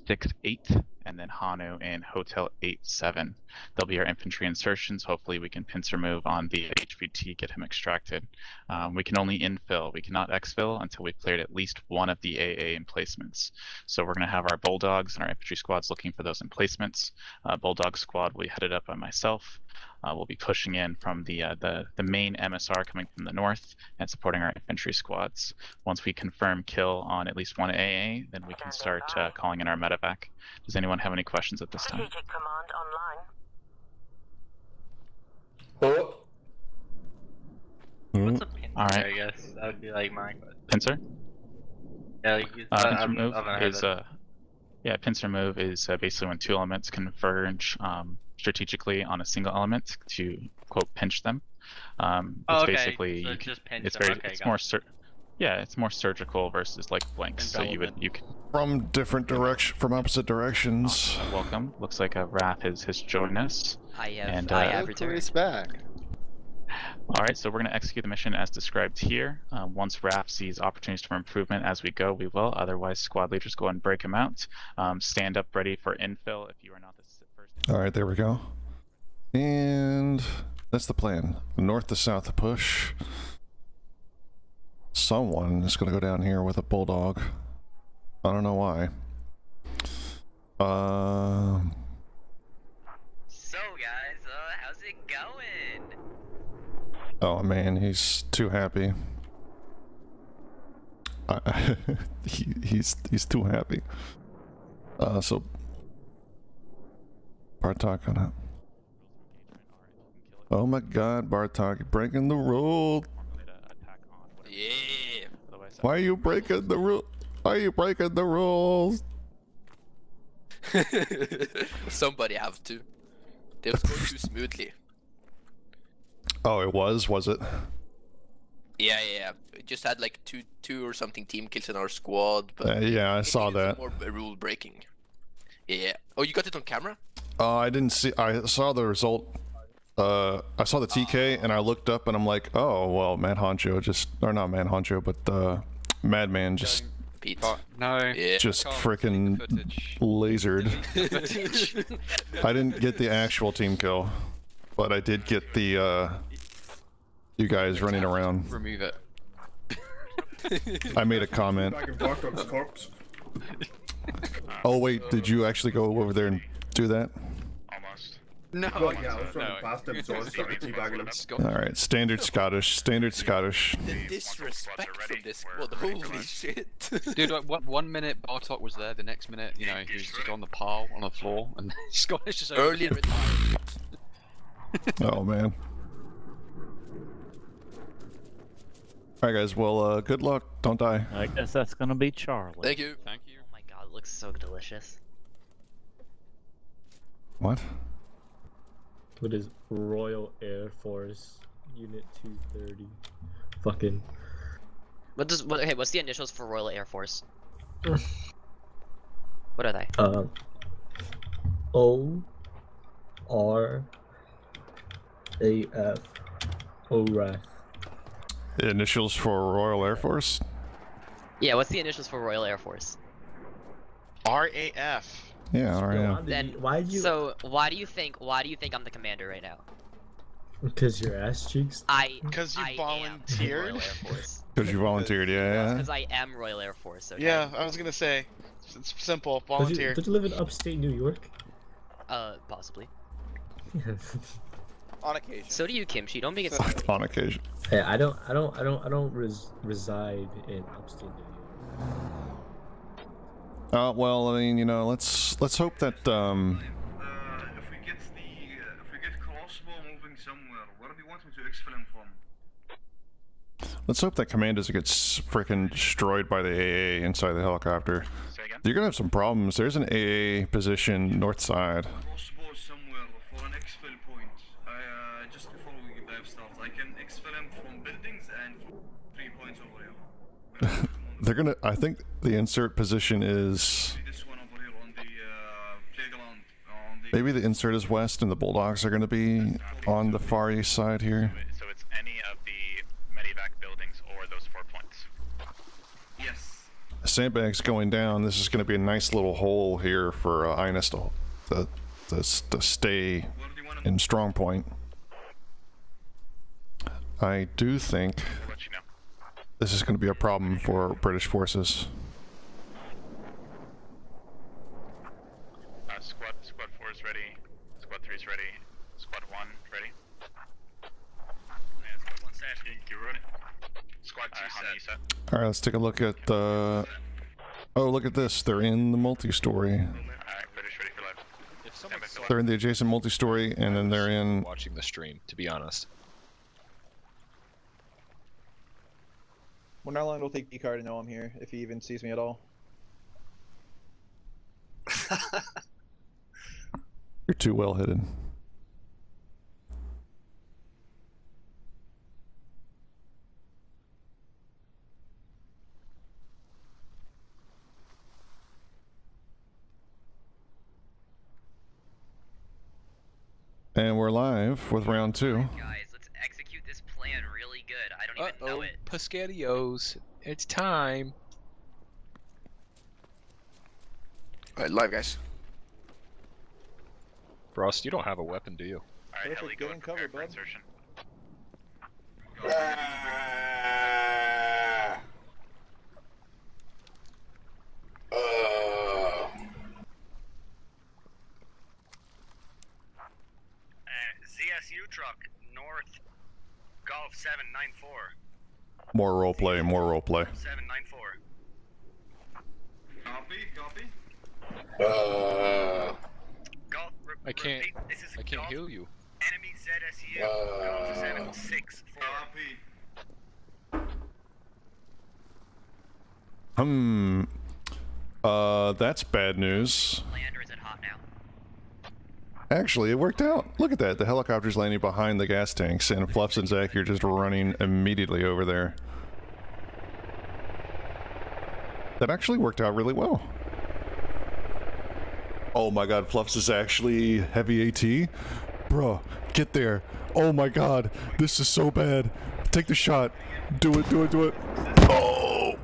Speaker 32: 6-8, and then Hanu in Hotel 8-7. They'll be our infantry insertions. Hopefully we can pincer move on the HVT, get him extracted. Um, we can only infill, we cannot exfil until we've cleared at least one of the AA emplacements. So we're going to have our Bulldogs and our infantry squads looking for those emplacements. Uh, Bulldog squad will be headed up by myself. Uh, will be pushing in from the, uh, the the main MSR coming from the north and supporting our infantry squads. Once we confirm kill on at least one AA, then we can start uh, calling in our medevac. Does anyone have any questions at this time?
Speaker 33: command online.
Speaker 1: Mm,
Speaker 32: All right.
Speaker 34: I guess that would be like my question.
Speaker 32: Pincer?
Speaker 34: Yeah, like, you-
Speaker 32: Uh,
Speaker 34: I-
Speaker 32: pincer
Speaker 34: I've-
Speaker 32: move is
Speaker 34: that.
Speaker 32: uh, yeah, pincer move is uh, basically when two elements converge um, strategically on a single element to quote pinch them. Um, it's
Speaker 34: Oh, okay.
Speaker 32: basically
Speaker 34: So
Speaker 32: you
Speaker 34: just pinch
Speaker 32: it's
Speaker 34: them.
Speaker 32: very
Speaker 34: Okay,
Speaker 32: it's more
Speaker 34: it.
Speaker 32: sur- yeah, it's more surgical versus like blanks. So you would you can
Speaker 1: From different direction, from opposite directions.
Speaker 32: welcome. Looks like a Raf has has joined us.
Speaker 35: I have.
Speaker 32: And,
Speaker 35: I
Speaker 32: uh,
Speaker 35: have returned.
Speaker 19: back.
Speaker 32: All right, so we're going to execute the mission as described here. Uh, once RAF sees opportunities for improvement as we go, we will. Otherwise, squad leaders go and break them out. Um, stand up ready for infill if you are not the first.
Speaker 1: All right, there we go. And that's the plan. North to south push. Someone is going to go down here with a bulldog. I don't know why. Um.
Speaker 35: So guys, uh, how's it going?
Speaker 1: Oh man, he's too happy. I, he, he's he's too happy. Uh, so Bartok on it. Oh my God, Bartok, breaking the rule.
Speaker 27: Yeah.
Speaker 1: Why are you breaking the rule? Why are you breaking the rules?
Speaker 27: Somebody have to. They was going too smoothly.
Speaker 1: Oh, it was, was it?
Speaker 27: Yeah, yeah, yeah. We just had like two, two or something team kills in our squad, but
Speaker 1: Uh, yeah, I
Speaker 27: it
Speaker 1: saw that.
Speaker 27: More rule breaking. Yeah. Oh, you got it on camera?
Speaker 1: Uh, I didn't see. I saw the result. Uh, I saw the TK and I looked up and I'm like, oh well, Mad Honcho just, or not Mad Honcho, but uh, Madman just,
Speaker 27: Pete.
Speaker 28: No.
Speaker 27: Yeah.
Speaker 1: just freaking lasered. I didn't get the actual team kill, but I did get the uh, you guys running around.
Speaker 28: Remove it.
Speaker 1: I made a comment.
Speaker 31: Back in Bartok's corpse.
Speaker 1: Oh wait, did you actually go over there and do that?
Speaker 25: Almost.
Speaker 28: No.
Speaker 31: Well, yeah, I was running past him, so I started teabagging him.
Speaker 1: All right, standard Scottish, standard Scottish.
Speaker 27: The disrespect from this squad. Holy shit.
Speaker 28: Dude, like one, one minute Bartok was there, the next minute, you know, he was just on the pile on the floor, and Scottish just over
Speaker 27: Early
Speaker 28: there.
Speaker 27: retirement.
Speaker 1: Oh man. All right, guys. Well, uh, good luck. Don't die.
Speaker 30: I guess that's gonna be Charlie.
Speaker 27: Thank you.
Speaker 28: Thank you.
Speaker 35: Oh my god, it looks so delicious.
Speaker 1: What?
Speaker 29: What is Royal Air Force Unit 230? Fucking.
Speaker 35: What does what? Okay, what's the initials for Royal Air Force? what are they?
Speaker 29: Uh, O R A F ORAF.
Speaker 1: Initials for Royal Air Force.
Speaker 35: Yeah, what's the initials for Royal Air Force?
Speaker 19: RAF.
Speaker 1: Yeah, all right. Yeah.
Speaker 35: Then
Speaker 29: why'd you?
Speaker 35: So why do you think? Why do you think I'm the commander right now?
Speaker 29: Because your ass cheeks.
Speaker 35: I.
Speaker 19: Because you
Speaker 35: I
Speaker 19: volunteered?
Speaker 35: Royal
Speaker 1: Because you volunteered. Yeah. yeah.
Speaker 35: Because I am Royal Air Force. Okay?
Speaker 19: Yeah, I was gonna say. It's simple.
Speaker 29: Don't you,
Speaker 19: Volunteer.
Speaker 29: don't you live in upstate New York?
Speaker 35: Uh, possibly.
Speaker 24: On occasion.
Speaker 35: So do you, Kimchi. Don't make it. sound like-
Speaker 1: On occasion.
Speaker 29: Hey, I don't, I don't, I don't, I don't res- reside in upstate New York.
Speaker 1: Uh, well, I mean, you know, let's let's hope that um,
Speaker 16: Uh, if we get the, uh, if we get crossbow moving somewhere, where do you want me to exfil him from?
Speaker 1: let's hope that Commandos gets freaking destroyed by the AA inside the helicopter. You're gonna have some problems. There's an AA position north side.
Speaker 16: Crossbow somewhere for an exfil point. I, uh, just before we dive start, I can exfil him from buildings and from three points over here.
Speaker 1: They're gonna. I think the insert position is
Speaker 16: This one over here on the uh, playground. On the
Speaker 1: maybe the insert is west, and the Bulldogs are gonna be on the far east side here.
Speaker 25: So it's any of the medivac buildings or those four points.
Speaker 16: Yes.
Speaker 1: Sandbags going down. This is gonna be a nice little hole here for uh, INS to, to, to, to stay in strong point. I do think this is going to be a problem for British forces.
Speaker 25: Uh, squad squad four is ready. Squad three is ready. Squad 1, ready?
Speaker 26: Yeah, squad 1 set. Good.
Speaker 25: Squad 2 set. set.
Speaker 1: All right, let's take a look at the. Oh, look at this. They're in the multi-story.
Speaker 25: Alright, British ready for live.
Speaker 33: If someone
Speaker 1: They're in the adjacent multi-story, and then they're in.
Speaker 33: watching the stream, to be honest.
Speaker 36: Well, Narland will take D card to know I'm here if he even sees me at all.
Speaker 1: You're too well hidden. And we're live with round two.
Speaker 35: Guys, let's execute this plan really good. I don't even know
Speaker 33: Uh-oh,
Speaker 35: it.
Speaker 33: Pescadios, it's time.
Speaker 27: Alright, live, guys.
Speaker 33: Frost, you don't have a weapon, do you?
Speaker 25: Alright, Heli, go and prepare for insertion.
Speaker 26: Uh, ZSU truck, north, Golf 794.
Speaker 1: More roleplay, more roleplay.
Speaker 26: 794.
Speaker 16: Copy, copy.
Speaker 31: Uh,
Speaker 26: Golf, re-
Speaker 33: I can't.
Speaker 26: repeat, this is
Speaker 33: I can't
Speaker 26: Golf,
Speaker 33: heal you.
Speaker 26: Enemy ZSU,
Speaker 31: Uh,
Speaker 26: Golf 764.
Speaker 16: Copy.
Speaker 1: Hmm. Uh, that's bad news.
Speaker 35: Land or is it hot now?
Speaker 1: Actually, it worked out. Look at that. The helicopter's landing behind the gas tanks, and Fluffs and Zach, you're just running immediately over there. That actually worked out really well. Oh my god, Fluffs is actually heavy AT? Bruh, get there. Oh my god, this is so bad. Take the shot. Do it, do it, do it. Oh!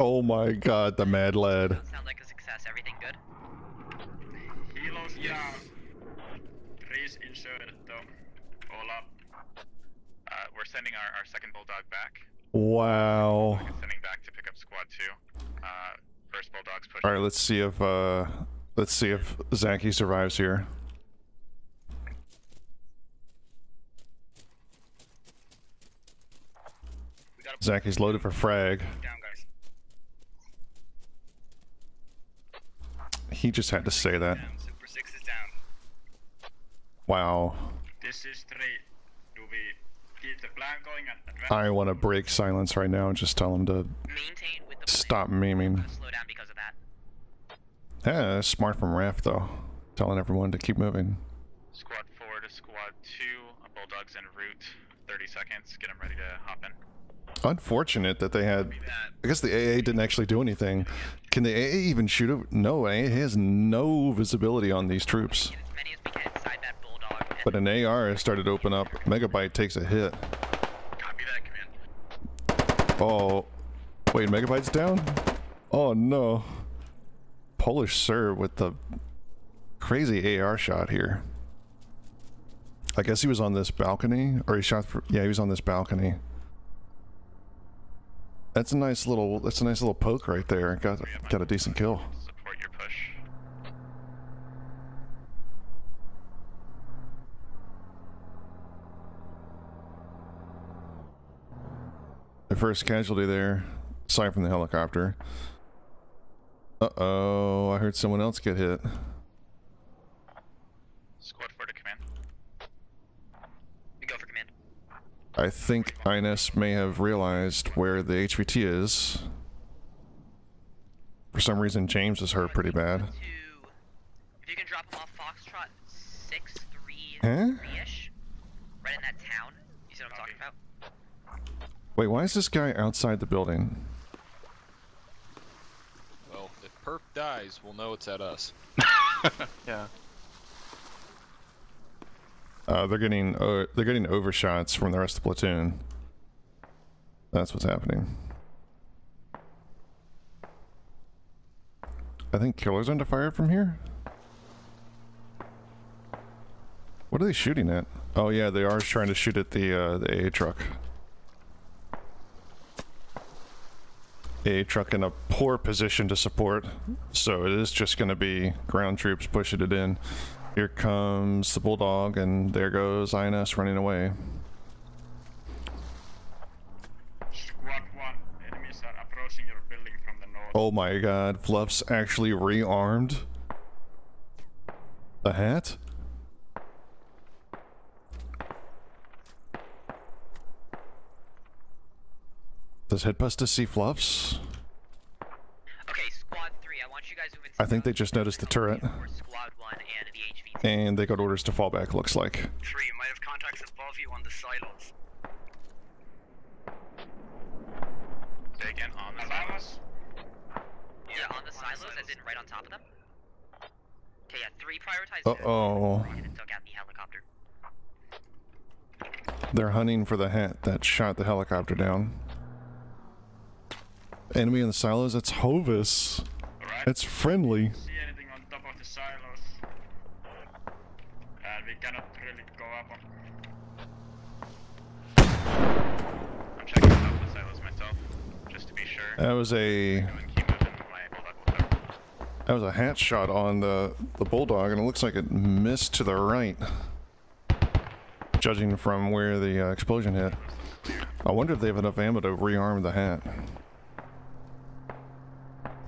Speaker 1: Oh my god, the mad lad.
Speaker 35: Sounds like a success. Everything good?
Speaker 26: Kilos down. Please insert it though. All up.
Speaker 25: Uh, we're sending our, our second Bulldog back.
Speaker 1: Wow.
Speaker 25: Sending back to pick up Squad 2. Uh, first Bulldog's push.
Speaker 1: All right, let's see if uh, let's see if Zaki survives here. Zaki's loaded for frag. He just had to say that.
Speaker 26: Super 6 is down.
Speaker 1: Wow.
Speaker 26: This is 3. Do we keep the plan going and?
Speaker 1: I want to break silence right now and just tell him to stop memeing.
Speaker 35: Slow down because of that.
Speaker 1: Yeah, that's smart from Raf though, telling everyone to keep moving.
Speaker 25: Squad 4 to Squad 2. A Bulldog's en route. 30 seconds. Get them ready to hop in.
Speaker 1: Unfortunate that they had. I guess the AA didn't actually do anything. Can the AA even shoot? A, no, AA has no visibility on these troops. But an AR has started to open up. Megabyte takes a hit. Oh, wait, Megabyte's down? Oh no. Polish Sir with the crazy AR shot here. I guess he was on this balcony, or he shot. For, yeah, he was on this balcony. That's a nice little. That's a nice little poke right there. Got got a decent kill.
Speaker 25: Support your push.
Speaker 1: The first casualty there, aside from the helicopter. Uh oh, I heard someone else get hit.
Speaker 25: Squad 4 to command.
Speaker 35: We go for command.
Speaker 1: I think INS may have realized where the HVT is. For some reason, James is hurt pretty bad.
Speaker 35: If you can drop him off Foxtrot 6 3
Speaker 1: Huh?
Speaker 35: ish, right in that town. You see what I'm talking about?
Speaker 1: Wait, why is this guy outside the building?
Speaker 33: Well, if Perp dies, we'll know it's at us.
Speaker 32: yeah.
Speaker 1: Uh, they're getting uh, they're getting overshots from the rest of the platoon. That's what's happening. I think killers under fire from here. What are they shooting at? Oh yeah, they are trying to shoot at the uh, the AA truck. AA truck in a poor position to support, so it is just going to be ground troops pushing it in. Here comes the Bulldog, and there goes INS running away.
Speaker 25: Squad 1, enemies are approaching your building from the north.
Speaker 1: Oh my god, Fluff's actually rearmed the hat? Does Headbuster see Fluffs?
Speaker 35: Okay, squad three. I want you guys moving.
Speaker 1: I think they just noticed the turret.
Speaker 35: Squad one and the HV.
Speaker 1: And they got orders to fall back, looks like.
Speaker 35: Three. You might have contacts above you on the silos.
Speaker 25: Say again, on the silos?
Speaker 35: Yeah, on the silos, as in right on top of them. Okay, yeah. Three prioritize.
Speaker 1: Uh oh.
Speaker 35: Took out the helicopter.
Speaker 1: They're hunting for the hat that shot the helicopter down. Enemy in the silos? That's Hovis. It's friendly.
Speaker 25: See anything on top of the silos? And we cannot really go up on. I'm checking of the silos myself, just to be sure.
Speaker 1: That was a that was a hat shot on the the bulldog, and it looks like it missed to the right, judging from where the uh, explosion hit. I wonder if they have enough ammo to rearm the hat.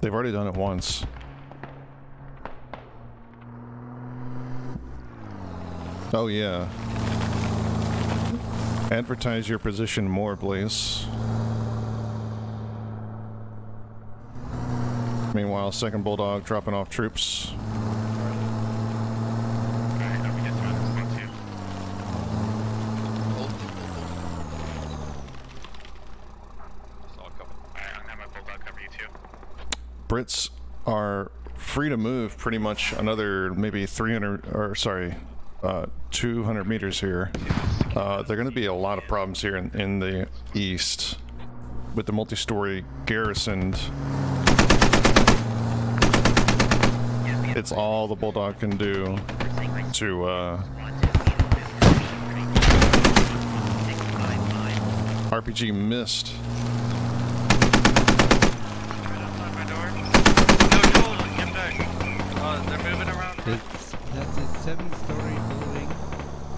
Speaker 1: They've already done it once. Oh yeah. Advertise your position more, please. Meanwhile, second Bulldog dropping off troops. Brits are free to move pretty much another maybe 300 or sorry, uh, 200 meters here. Uh, there are going to be a lot of problems here in, in the east with the multi-story garrisoned. It's all the Bulldog can do to uh, RPG missed.
Speaker 37: It's, that's a building,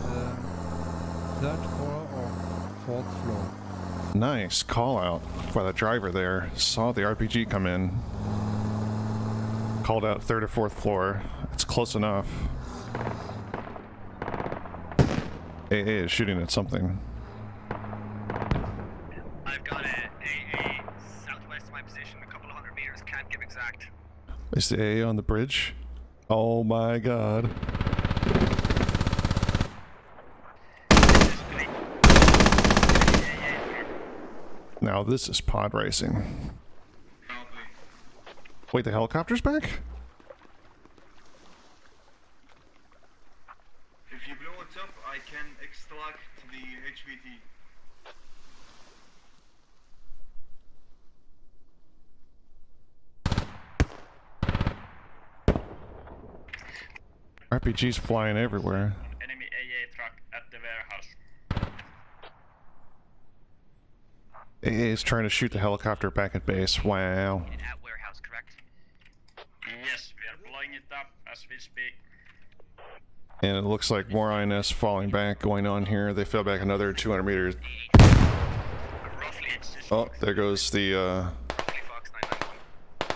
Speaker 37: uh, third floor or fourth floor.
Speaker 1: Nice call out by the driver there. Saw the RPG come in. Called out third or fourth floor. It's close enough. AA is shooting at something.
Speaker 35: I've got a, a, a southwest of my position, a couple of hundred meters. Can't give exact.
Speaker 1: Is the AA on the bridge? Oh my god. Now this is pod racing. Wait, the helicopter's back?
Speaker 16: If you blow it up, I can extract the HVT.
Speaker 1: RPG's flying everywhere.
Speaker 25: Enemy AA truck at the warehouse.
Speaker 1: AA is trying to shoot the helicopter back at base. Wow.
Speaker 35: At warehouse, correct?
Speaker 25: Yes, we are blowing it up as we speak.
Speaker 1: And it looks like more INS falling back going on here. They fell back another 200 meters. Oh, there goes the, uh...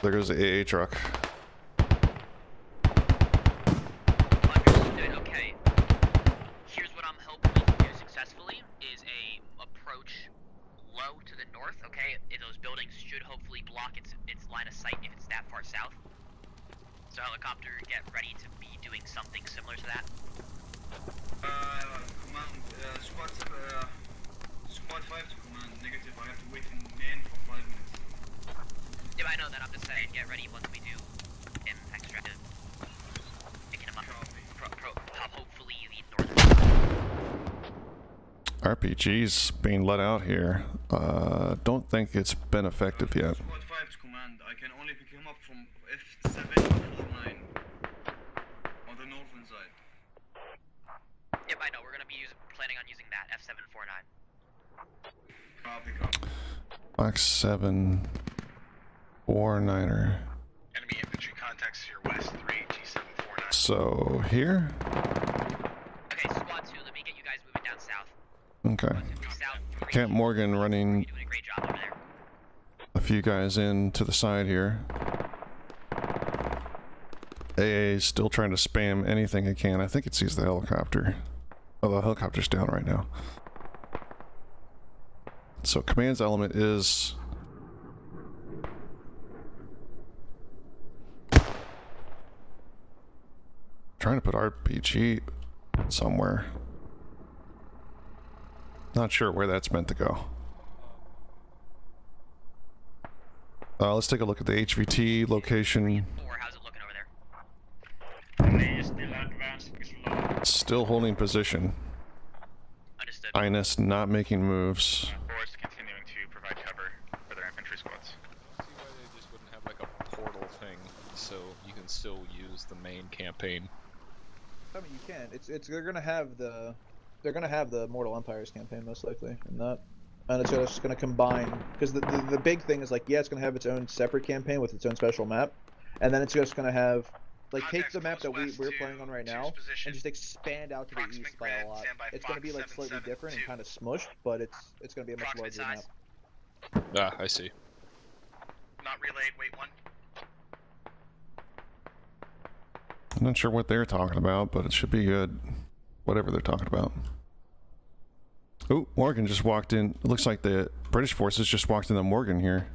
Speaker 1: There goes the AA truck.
Speaker 35: Understood. Okay. Here's what I'm hoping we can do successfully is a approach low to the north. Okay, And those buildings should hopefully block its its line of sight if it's that far south. So helicopter, get ready to be doing something similar to that.
Speaker 16: Uh, command, uh, squad, uh, squad 5 to command, negative, I have to wait in main for 5 minutes.
Speaker 35: Yeah, I know that. I'm just saying, get ready once we do him extracted. Picking him up. Pro, pro, top, hopefully the northern.
Speaker 1: RPG's being let out here. Uh, don't think it's been effective yet.
Speaker 16: Squad 5 to command, I can only pick him up from F749 on the northern side.
Speaker 35: Yep, I know. We're gonna be using, planning on using that F749.
Speaker 16: Copy, copy.
Speaker 1: Box 7. Four niner.
Speaker 26: Enemy infantry contacts to your west, 3 G749.
Speaker 1: So here.
Speaker 35: Okay, squad two, let me get you guys moving down south.
Speaker 1: Okay.
Speaker 35: South
Speaker 1: Camp Morgan running
Speaker 35: a
Speaker 1: few guys in to the side here. AA is still trying to spam anything it can. I think it sees the helicopter. Oh, the helicopter's down right now. So command's element is trying to put RPG somewhere. Not sure where that's meant to go. Uh, let's take a look at the HVT location. Still holding position. INS not making moves.
Speaker 25: Forest continuing to provide cover for their infantry squads.
Speaker 33: See why they just wouldn't have like a portal thing, so you can still use the main campaign.
Speaker 36: I mean, you can. It's it's they're gonna have the they're gonna have the Mortal Empires campaign most likely in that, and it's just gonna combine because the, the the big thing is like yeah, it's gonna have its own separate campaign with its own special map, and then it's just gonna have like take the map that we we're playing on right now and just expand out to the east by a lot. It's gonna be like slightly different and kind of smushed, but it's it's gonna be a much larger map.
Speaker 33: Ah, I see.
Speaker 26: Not relayed, wait one.
Speaker 1: I'm not sure what they're talking about, but it should be good. Whatever they're talking about. Oh, Morgan just walked in. It looks like the British forces just walked into Morgan here.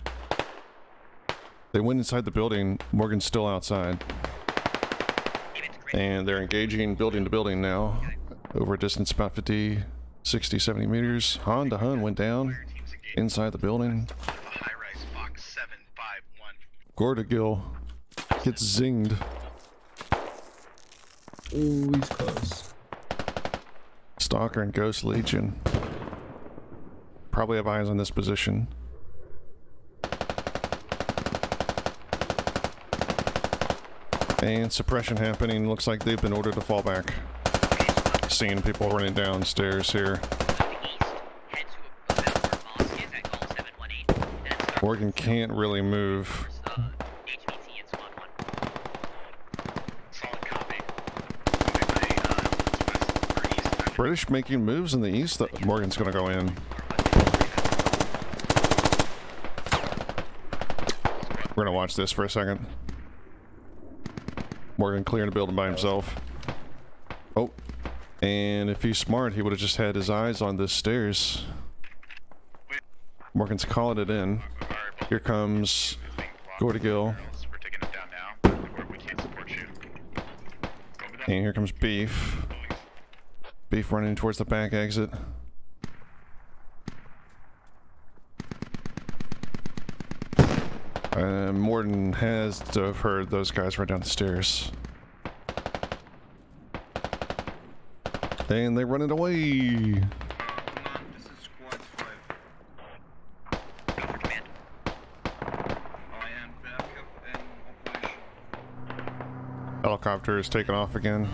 Speaker 1: They went inside the building. Morgan's still outside. And they're engaging building to building now. Over a distance about 50, 60, 70 meters. Han to Hun went down inside the building. Gordagill gets zinged.
Speaker 29: Oh, he's close.
Speaker 1: Stalker and Ghost Legion. Probably have eyes on this position. And suppression happening. Looks like they've been ordered to fall back. Seeing people running downstairs here. Morgan can't really move. British making moves in the east. That Morgan's gonna go in. We're gonna watch this for a second. Morgan clearing the building by himself. Oh, and if he's smart, he would have just had his eyes on this stairs. Morgan's calling it in. Here comes Gordagill. And here comes Beef. Beef running towards the back exit. Uh, Morton has to have heard those guys run down the stairs. And they run it away. Helicopter is taking off again.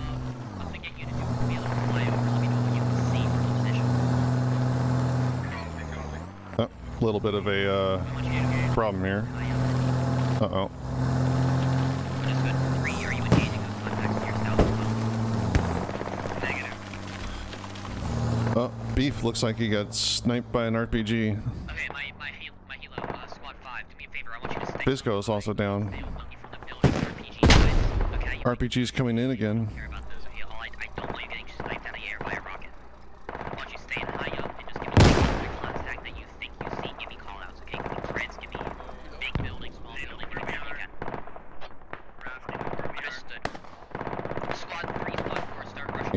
Speaker 1: A little bit of a uh, problem here. Uh-oh. Oh, Beef looks like he got sniped by an RPG. Bisco is also down. RPG's coming in again.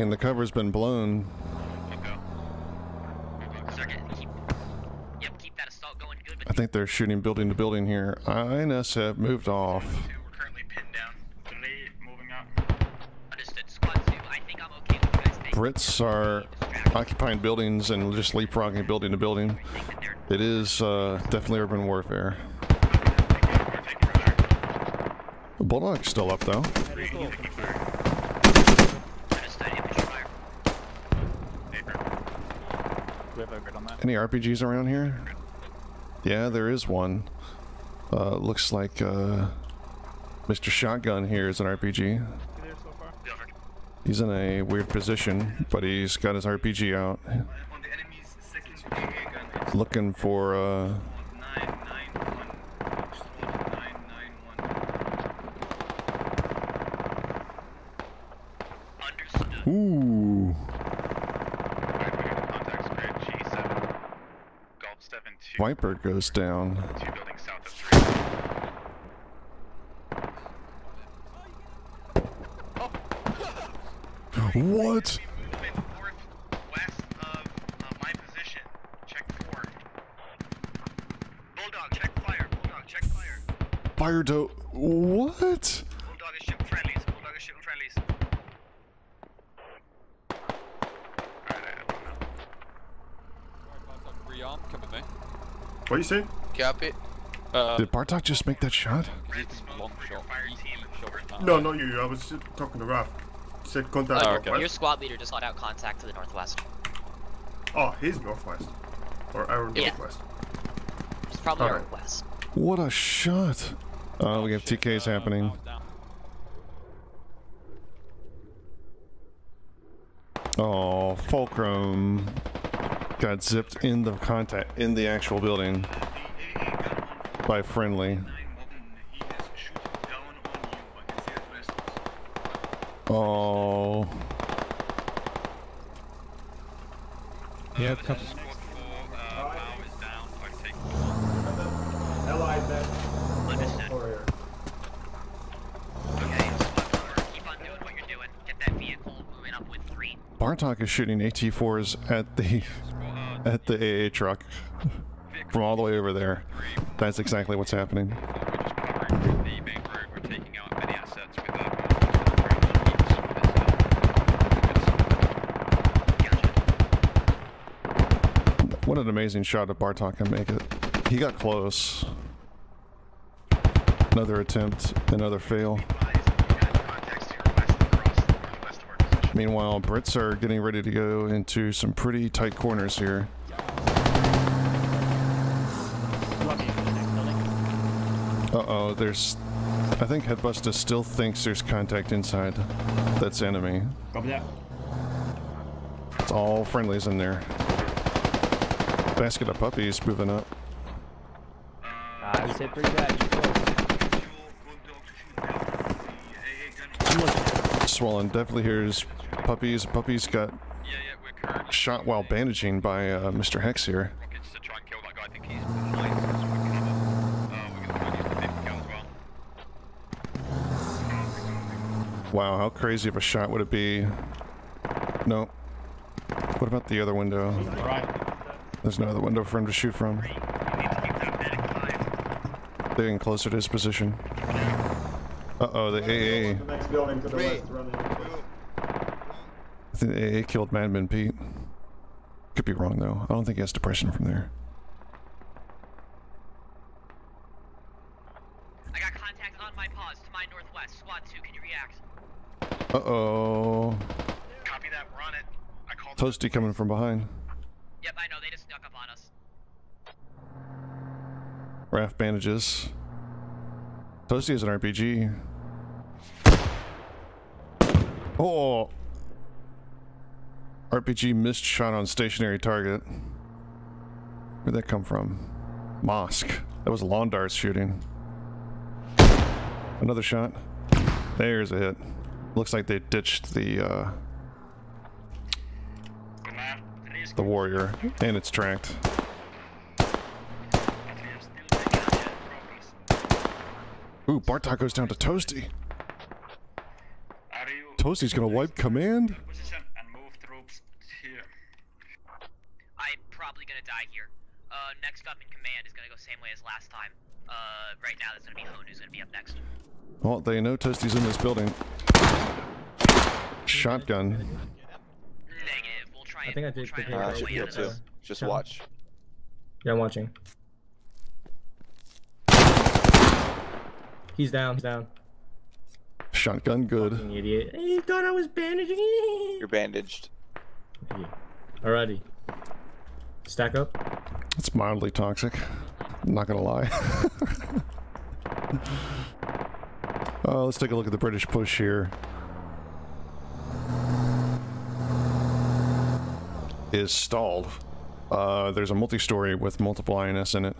Speaker 1: And the cover's been blown. I think they're shooting building to building here. INS have moved off. Brits are occupying buildings and just leapfrogging building to building. It is uh, definitely urban warfare. The Bulldog's still up though. Any RPGs around here? Yeah, there is one. Uh, looks like uh, Mr. Shotgun here is an RPG. He's in a weird position, but he's got his RPG out. Looking for uh, Ooh.
Speaker 25: Contacts grid G7. Golf 7 2.
Speaker 1: Viper goes down.
Speaker 25: Two buildings south of 3.
Speaker 1: What?
Speaker 26: West of uh, my position. Check four. Bulldog, check fire. Bulldog, check fire.
Speaker 1: Fire do. What?
Speaker 26: Bulldog is shooting friendlies. Bulldog is shooting friendlies.
Speaker 28: Rearm, come with me.
Speaker 31: What you say?
Speaker 27: Copy.
Speaker 28: Uh,
Speaker 1: Did Bartok just make that shot?
Speaker 28: long shot. shot.
Speaker 31: No, not you. I was talking to Raf. Said contact
Speaker 28: Oh, okay.
Speaker 38: Your squad leader just let out contact to the northwest.
Speaker 31: Oh, he's northwest. Or our
Speaker 38: Yeah.
Speaker 31: northwest.
Speaker 38: It's probably our
Speaker 31: Alright.
Speaker 38: west.
Speaker 1: What a shot. Oh, we have TKs happening. Oh, Fulcrum got zipped in the contact in the actual building by friendly. Oh,
Speaker 37: Yeah, copy.
Speaker 31: Allied then.
Speaker 35: Understood. Okay, keep on doing what you're doing. Get that vehicle moving up with three.
Speaker 1: Bartok is shooting AT4s at the at the AA truck from all the way over there. That's exactly what's happening. What an amazing shot of Bartok can make it. He got close. Another attempt, another fail. Meanwhile, Brits are getting ready to go into some pretty tight corners here. Uh-oh, there's... I think Headbuster still thinks there's contact inside. That's enemy.
Speaker 31: Copy that.
Speaker 1: It's all friendlies in there. Basket of puppies moving up.
Speaker 30: I would say pretty bad.
Speaker 1: Swollen definitely hears puppies. Puppies got shot while bandaging by uh, Mr. Hex here. Wow, how crazy of a shot would it be? No. What about the other window? There's no other window for him to shoot from. They're Getting closer to his position. Uh-oh, the AA.
Speaker 31: The next building to the west running.
Speaker 1: I think the AA killed Madman Pete. Could be wrong though. I don't think he has depression from there.
Speaker 35: I got contact on my pause to my northwest. Squad 2, can you react?
Speaker 1: Uh-oh.
Speaker 26: Copy that. We're on it. I called.
Speaker 1: Toasty coming from behind.
Speaker 35: Yep, I know. They just snuck up on us.
Speaker 1: Raft bandages. Toasty is an RPG. Oh! RPG missed shot on stationary target. Where'd that come from? Mosque. That was lawn darts shooting. Another shot. There's a hit. Looks like they ditched the, uh... The warrior. And it's tracked. Ooh, Bartok goes down to Toasty. Toasty's gonna wipe command?
Speaker 35: I'm probably gonna die here. Uh, next up in command is gonna go same way as last time. Uh, right now there's gonna be Hone who's gonna be up next.
Speaker 1: Well, they know Toasty's in this building. Shotgun.
Speaker 35: Negative. We'll try
Speaker 29: I think I did the
Speaker 24: Uh, I should
Speaker 29: way
Speaker 24: heal
Speaker 29: out of
Speaker 24: too. Just
Speaker 29: Yeah.
Speaker 24: watch.
Speaker 29: Yeah, I'm watching. He's down. He's down.
Speaker 1: Shotgun good.
Speaker 29: Fucking idiot. He thought I was bandaging.
Speaker 24: You're bandaged.
Speaker 29: Alrighty. Stack up.
Speaker 1: It's mildly toxic. I'm not gonna lie. Uh, let's take a look at the British push here. Is stalled. Uh, there's a multi-story with multiple INS in it.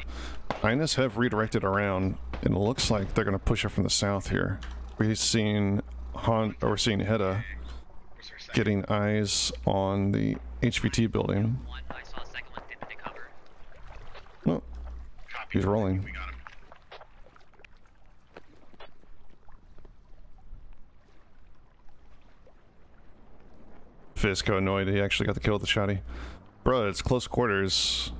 Speaker 1: INS have redirected around, and it looks like they're going to push it from the south here. We've seen Han, or seeing Hedda getting eyes on the HVT building. Oh, he's rolling. Fisco annoyed he actually got the kill with the shotty. Bro, it's close quarters.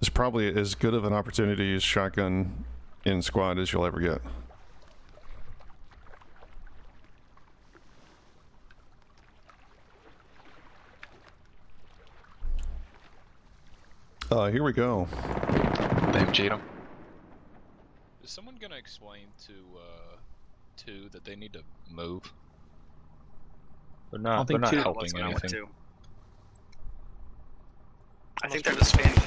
Speaker 1: It's probably as good of an opportunity to use shotgun in squad as you'll ever get. Uh, here we go.
Speaker 32: Name Cheeto.
Speaker 33: Is someone gonna explain to uh two that they need to move?
Speaker 32: They're
Speaker 36: I
Speaker 32: not.
Speaker 36: don't
Speaker 32: They're not helping anything.
Speaker 35: I think they're just fanning.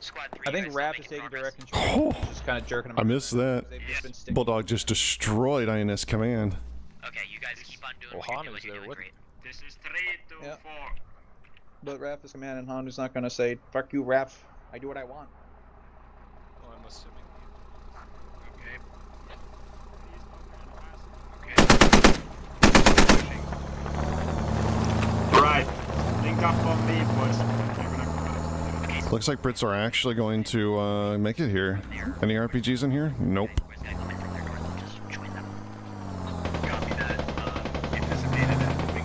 Speaker 35: Squad.
Speaker 36: I think Rap is taking direct control. He's just kind of jerking them.
Speaker 1: I
Speaker 36: around.
Speaker 1: missed that.
Speaker 36: They've just been sticking-
Speaker 1: Bulldog just destroyed INS command.
Speaker 35: Okay, you guys keep on doing
Speaker 33: Well,
Speaker 35: what you're doing.
Speaker 33: is
Speaker 35: You're
Speaker 33: there
Speaker 35: doing great.
Speaker 16: This is three to
Speaker 36: Yeah.
Speaker 16: four.
Speaker 36: But Raf is command and Honda's not gonna say, fuck you, Raf. I do what I want.
Speaker 33: Well, I'm assuming.
Speaker 39: Right. Link up on me, boys. They're gonna come
Speaker 1: Looks like Brits are actually going to uh, make it here. Any RPGs in here? Nope.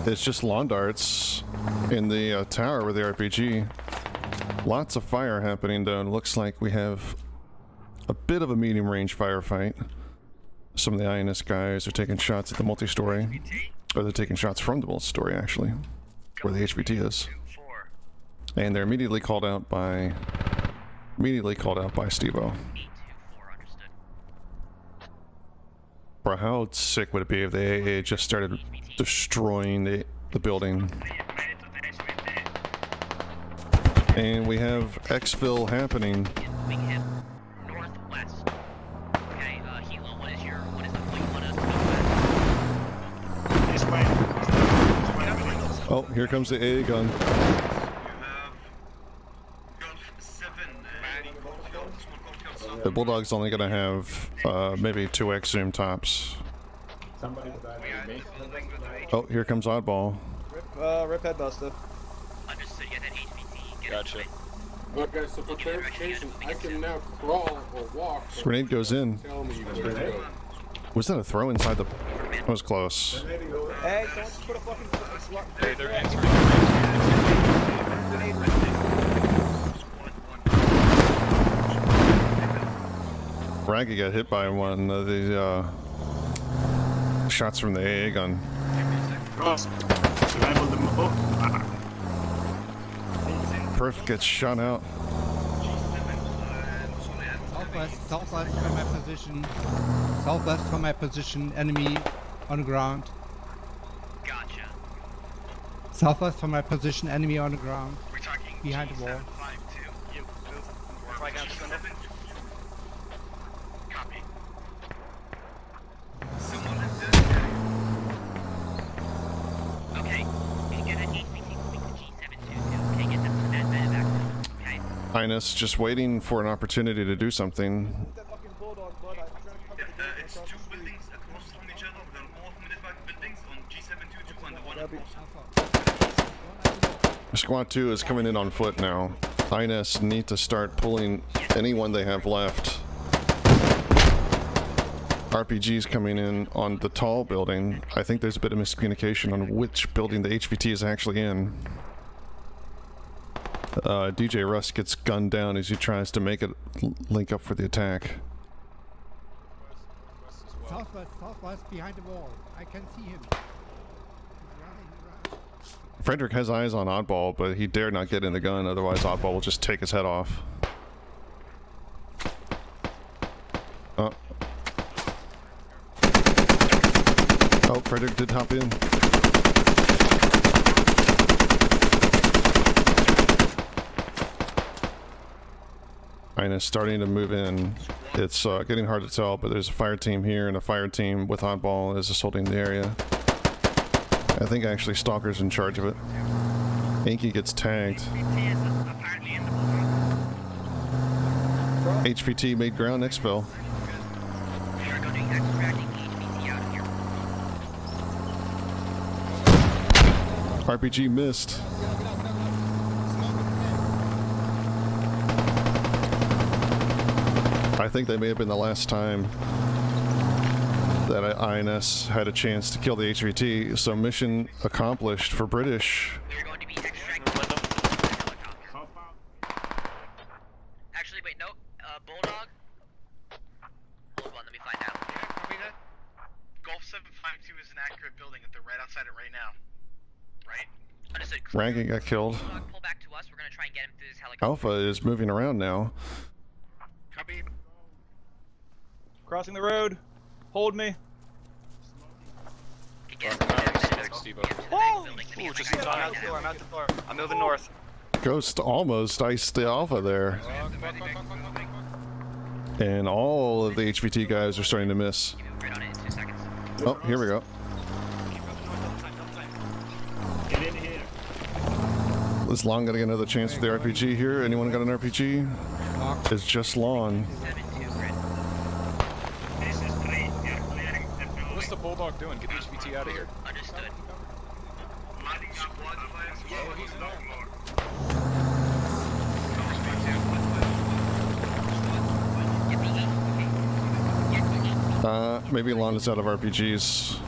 Speaker 1: It's just lawn darts in the uh, tower with the RPG. Lots of fire happening. It looks like we have a bit of a medium range firefight. Some of the INS guys are taking shots at the multi-story. Or they're taking shots from the multi-story actually. Where the HVT is. And they're immediately called out by immediately called out by Stevo. Bro, how sick would it be if the AA just started destroying the, the building? And we have exfil happening. Oh, here comes the AA gun. The Bulldog's only gonna have uh, maybe 2x zoom tops.
Speaker 39: Somebody died with me.
Speaker 1: Oh, here comes Oddball.
Speaker 36: Rip, uh, rip head buster.
Speaker 35: Understood, you that HVT. Get
Speaker 33: Gotcha.
Speaker 6: Look, guys, so for clarification, I can now crawl or walk. so
Speaker 1: Grenade goes in.
Speaker 6: Tell me where to go.
Speaker 1: Was that a throw inside the... That was close.
Speaker 36: Hey, someone just put a fucking.
Speaker 33: Hey, they're
Speaker 1: Raggy got hit by one of the uh, shots from the AA gun.
Speaker 39: Cross. Survival the mo-.
Speaker 1: Perf gets shot out.
Speaker 37: Southwest, southwest from my position. Southwest from my position. Enemy on the ground.
Speaker 35: Gotcha.
Speaker 37: Southwest from my position. Enemy on the ground. Behind the wall.
Speaker 35: Okay, you get an HVT moving to G722. Okay, get them that med back.
Speaker 1: INS just waiting for an opportunity to do something.
Speaker 16: it's two buildings across from each other. They're both modified buildings on G722 and the one across.
Speaker 1: Squad 2 is coming in on foot now. INS need to start pulling anyone they have left. RPG's coming in on the tall building. I think there's a bit of miscommunication on which building the HVT is actually in. Uh, DJ Russ gets gunned down as he tries to make it link up for the attack.
Speaker 37: Southwest, southwest, behind the wall. I can see him.
Speaker 1: Frederick has eyes on Oddball, but he dare not get in the gun, otherwise Oddball will just take his head off. Oh. Oh, Frederick did hop in. INS starting to move in. It's uh, getting hard to tell, but there's a fire team here and a fire team with oddball is assaulting the area. I think actually Stalker's in charge of it. Inky gets tagged. HVT made ground exfil. RPG missed. I think they may have been the last time that INS had a chance to kill the HVT, so mission accomplished for British.
Speaker 35: Actually, wait, no. Uh, Bulldog. Hold on, let me find out.
Speaker 26: Copy. Golf 752 is an accurate building. They're right outside it right now. Right?
Speaker 35: Understood.
Speaker 1: Rankin got killed.
Speaker 35: Pull back to us. We're gonna try and get him through this.
Speaker 1: Alpha is moving around now.
Speaker 26: Copy.
Speaker 36: Crossing the road. Hold me.
Speaker 33: Oh! Ooh, just
Speaker 35: I'm
Speaker 33: time.
Speaker 35: out the door. I'm out the door.
Speaker 34: I'm moving north.
Speaker 1: Ghost almost iced the Alpha there. And all of the HVT guys are starting to miss. Oh, here we go.
Speaker 39: Get in here.
Speaker 1: Is Lon gonna get another chance for the RPG here? Anyone got an RPG? It's just Lon.
Speaker 39: This is three. We are clearing the.
Speaker 33: What's the Bulldog doing? Get HVT out of here.
Speaker 35: Understood.
Speaker 39: Lighting up squad fire. He's not more.
Speaker 1: Uh, maybe Lon is out of RPGs.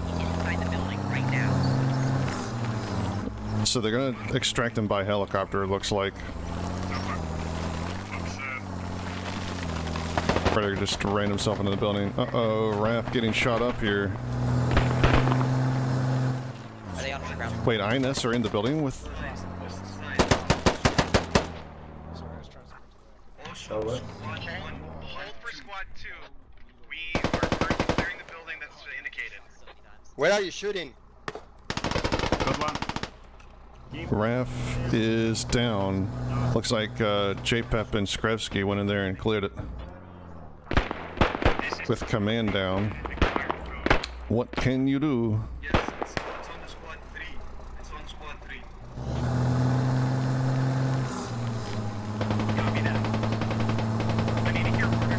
Speaker 1: So they're gonna extract him by helicopter, it looks like. Predator just ran himself into the building. Uh-oh, Raf getting shot up here.
Speaker 38: Are they on the ground?
Speaker 1: Wait, INS are in the building with...
Speaker 26: Hold for squad 2. We are currently clearing the building that's indicated.
Speaker 40: Where are you shooting?
Speaker 39: Good one.
Speaker 1: Raf is down. Looks like uh, JPEP and Skrevsky went in there and cleared it. With command down. What can you do?
Speaker 16: Yes, it's, it's on squad 3. It's on squad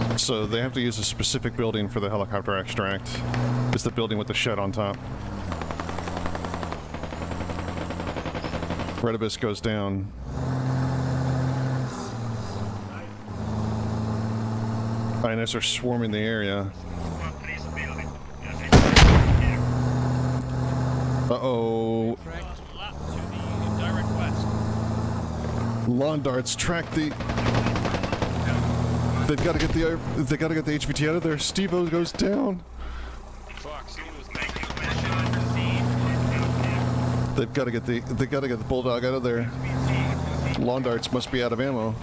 Speaker 16: 3.
Speaker 1: So they have to use a specific building for the helicopter extract. It's the building with the shed on top. Red Abyss goes down. INS are swarming the area. Uh-oh. Lawn darts track the... They've got to get the they got to get the HVT out of there. Steve-O goes down. They've got to get the they got to get the bulldog out of there. Lawn darts must be out of ammo.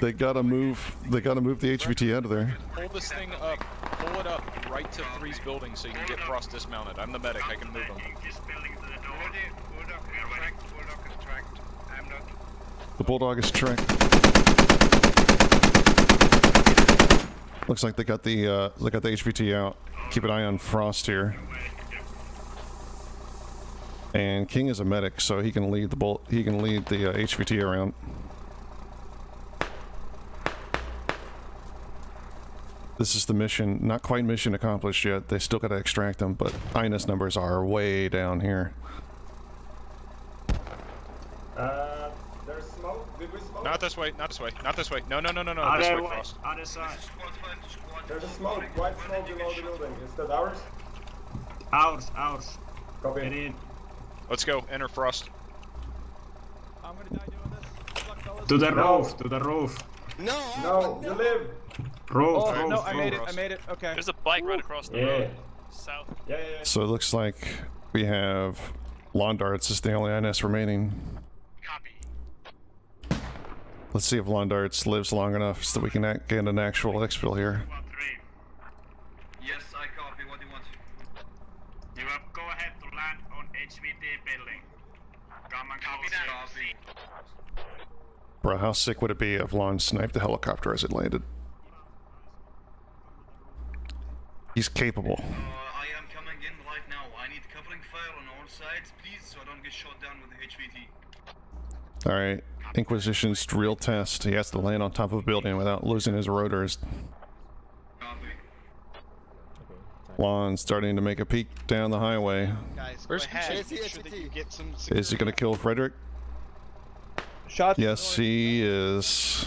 Speaker 1: They gotta move. They gotta move the HVT out of there.
Speaker 33: Pull this thing up. Pull it up right to Three's building so you can get Frost dismounted. I'm the medic. I can move him.
Speaker 1: The bulldog is tracked. Looks like they got the uh, they got the HVT out. Keep an eye on Frost here. And King is a medic, so he can lead the bull. He can lead the uh, HVT around. This is the mission. Not quite mission accomplished yet. They still got to extract them, but INS numbers are way down here.
Speaker 39: Uh, there's smoke. Did we smoke?
Speaker 33: Not this way. Not this way. Not this way. No, no, no, no, no.
Speaker 39: Other
Speaker 33: This way,
Speaker 39: way.
Speaker 33: Frost.
Speaker 39: Other side. There's a smoke. White smoke below the building. Is that ours? Ours. Ours.
Speaker 31: Copy.
Speaker 39: Get in.
Speaker 33: Let's go. Enter Frost.
Speaker 39: To the roof. To the roof.
Speaker 40: No.
Speaker 31: No, you live.
Speaker 39: Roof.
Speaker 36: Oh,
Speaker 39: roof.
Speaker 36: no, I made it. I made it. Okay.
Speaker 41: There's a bike right across the
Speaker 39: Yeah.
Speaker 41: road. South.
Speaker 39: Yeah, yeah. yeah.
Speaker 1: So it looks like we have lawn darts is the only INS remaining. Copy. Let's see if lawn darts lives long enough so that we can act, get an actual exfil here.
Speaker 16: Yes, I copy. What do you want?
Speaker 39: You have go ahead to land on HVT building. Go.
Speaker 1: Bro, how sick would it be if Lon sniped the helicopter as it landed? He's capable.
Speaker 16: Uh, I am coming in right now. I need covering fire on all sides, please, so I don't get shot down with the HVT.
Speaker 1: Alright, Inquisition's real test. He has to land on top of a building without losing his rotors. Lon starting to make a peek down the highway.
Speaker 26: Guys,
Speaker 36: Where's
Speaker 26: go ahead. Sure that you get some
Speaker 1: Is he gonna kill Frederick?
Speaker 36: Shots.
Speaker 1: Yes, he is.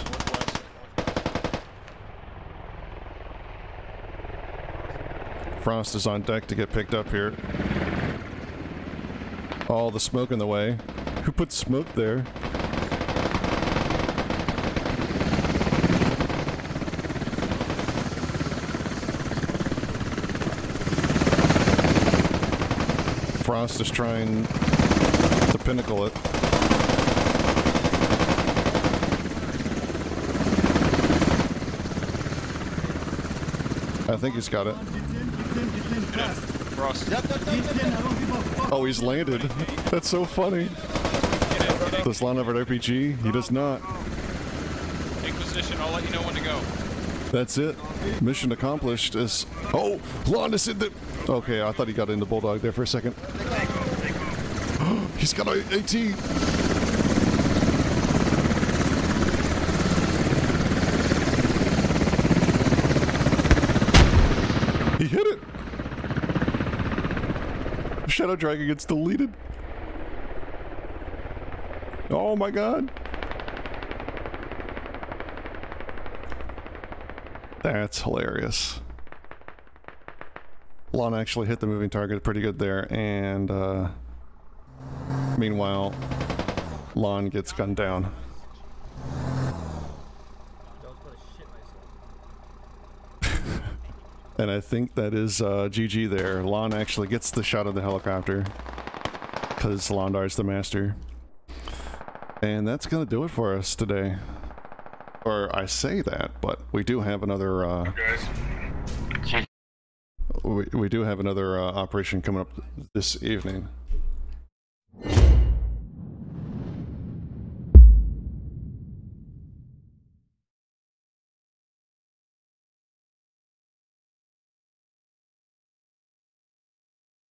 Speaker 1: Frost is on deck to get picked up here. All the smoke in the way. Who put smoke there? Frost is trying to pinnacle it. I think he's got it. Oh, he's landed. That's so funny. This line of an RPG, he does not.
Speaker 33: Inquisition, I'll let you know when to go.
Speaker 1: That's it. Mission accomplished is... Oh! Lon in the... Okay, I thought he got into Bulldog there for a second. He's got an 18! Shadow Dragon gets deleted. Oh my god. That's hilarious. Lon actually hit the moving target pretty good there, and uh, meanwhile, Lon gets gunned down. And I think that is uh, GG there. Lon actually gets the shot of the helicopter because Londar's the master. And that's gonna do it for us today. Or I say that, but we do have another. Uh, we, we do have another uh, operation coming up this evening.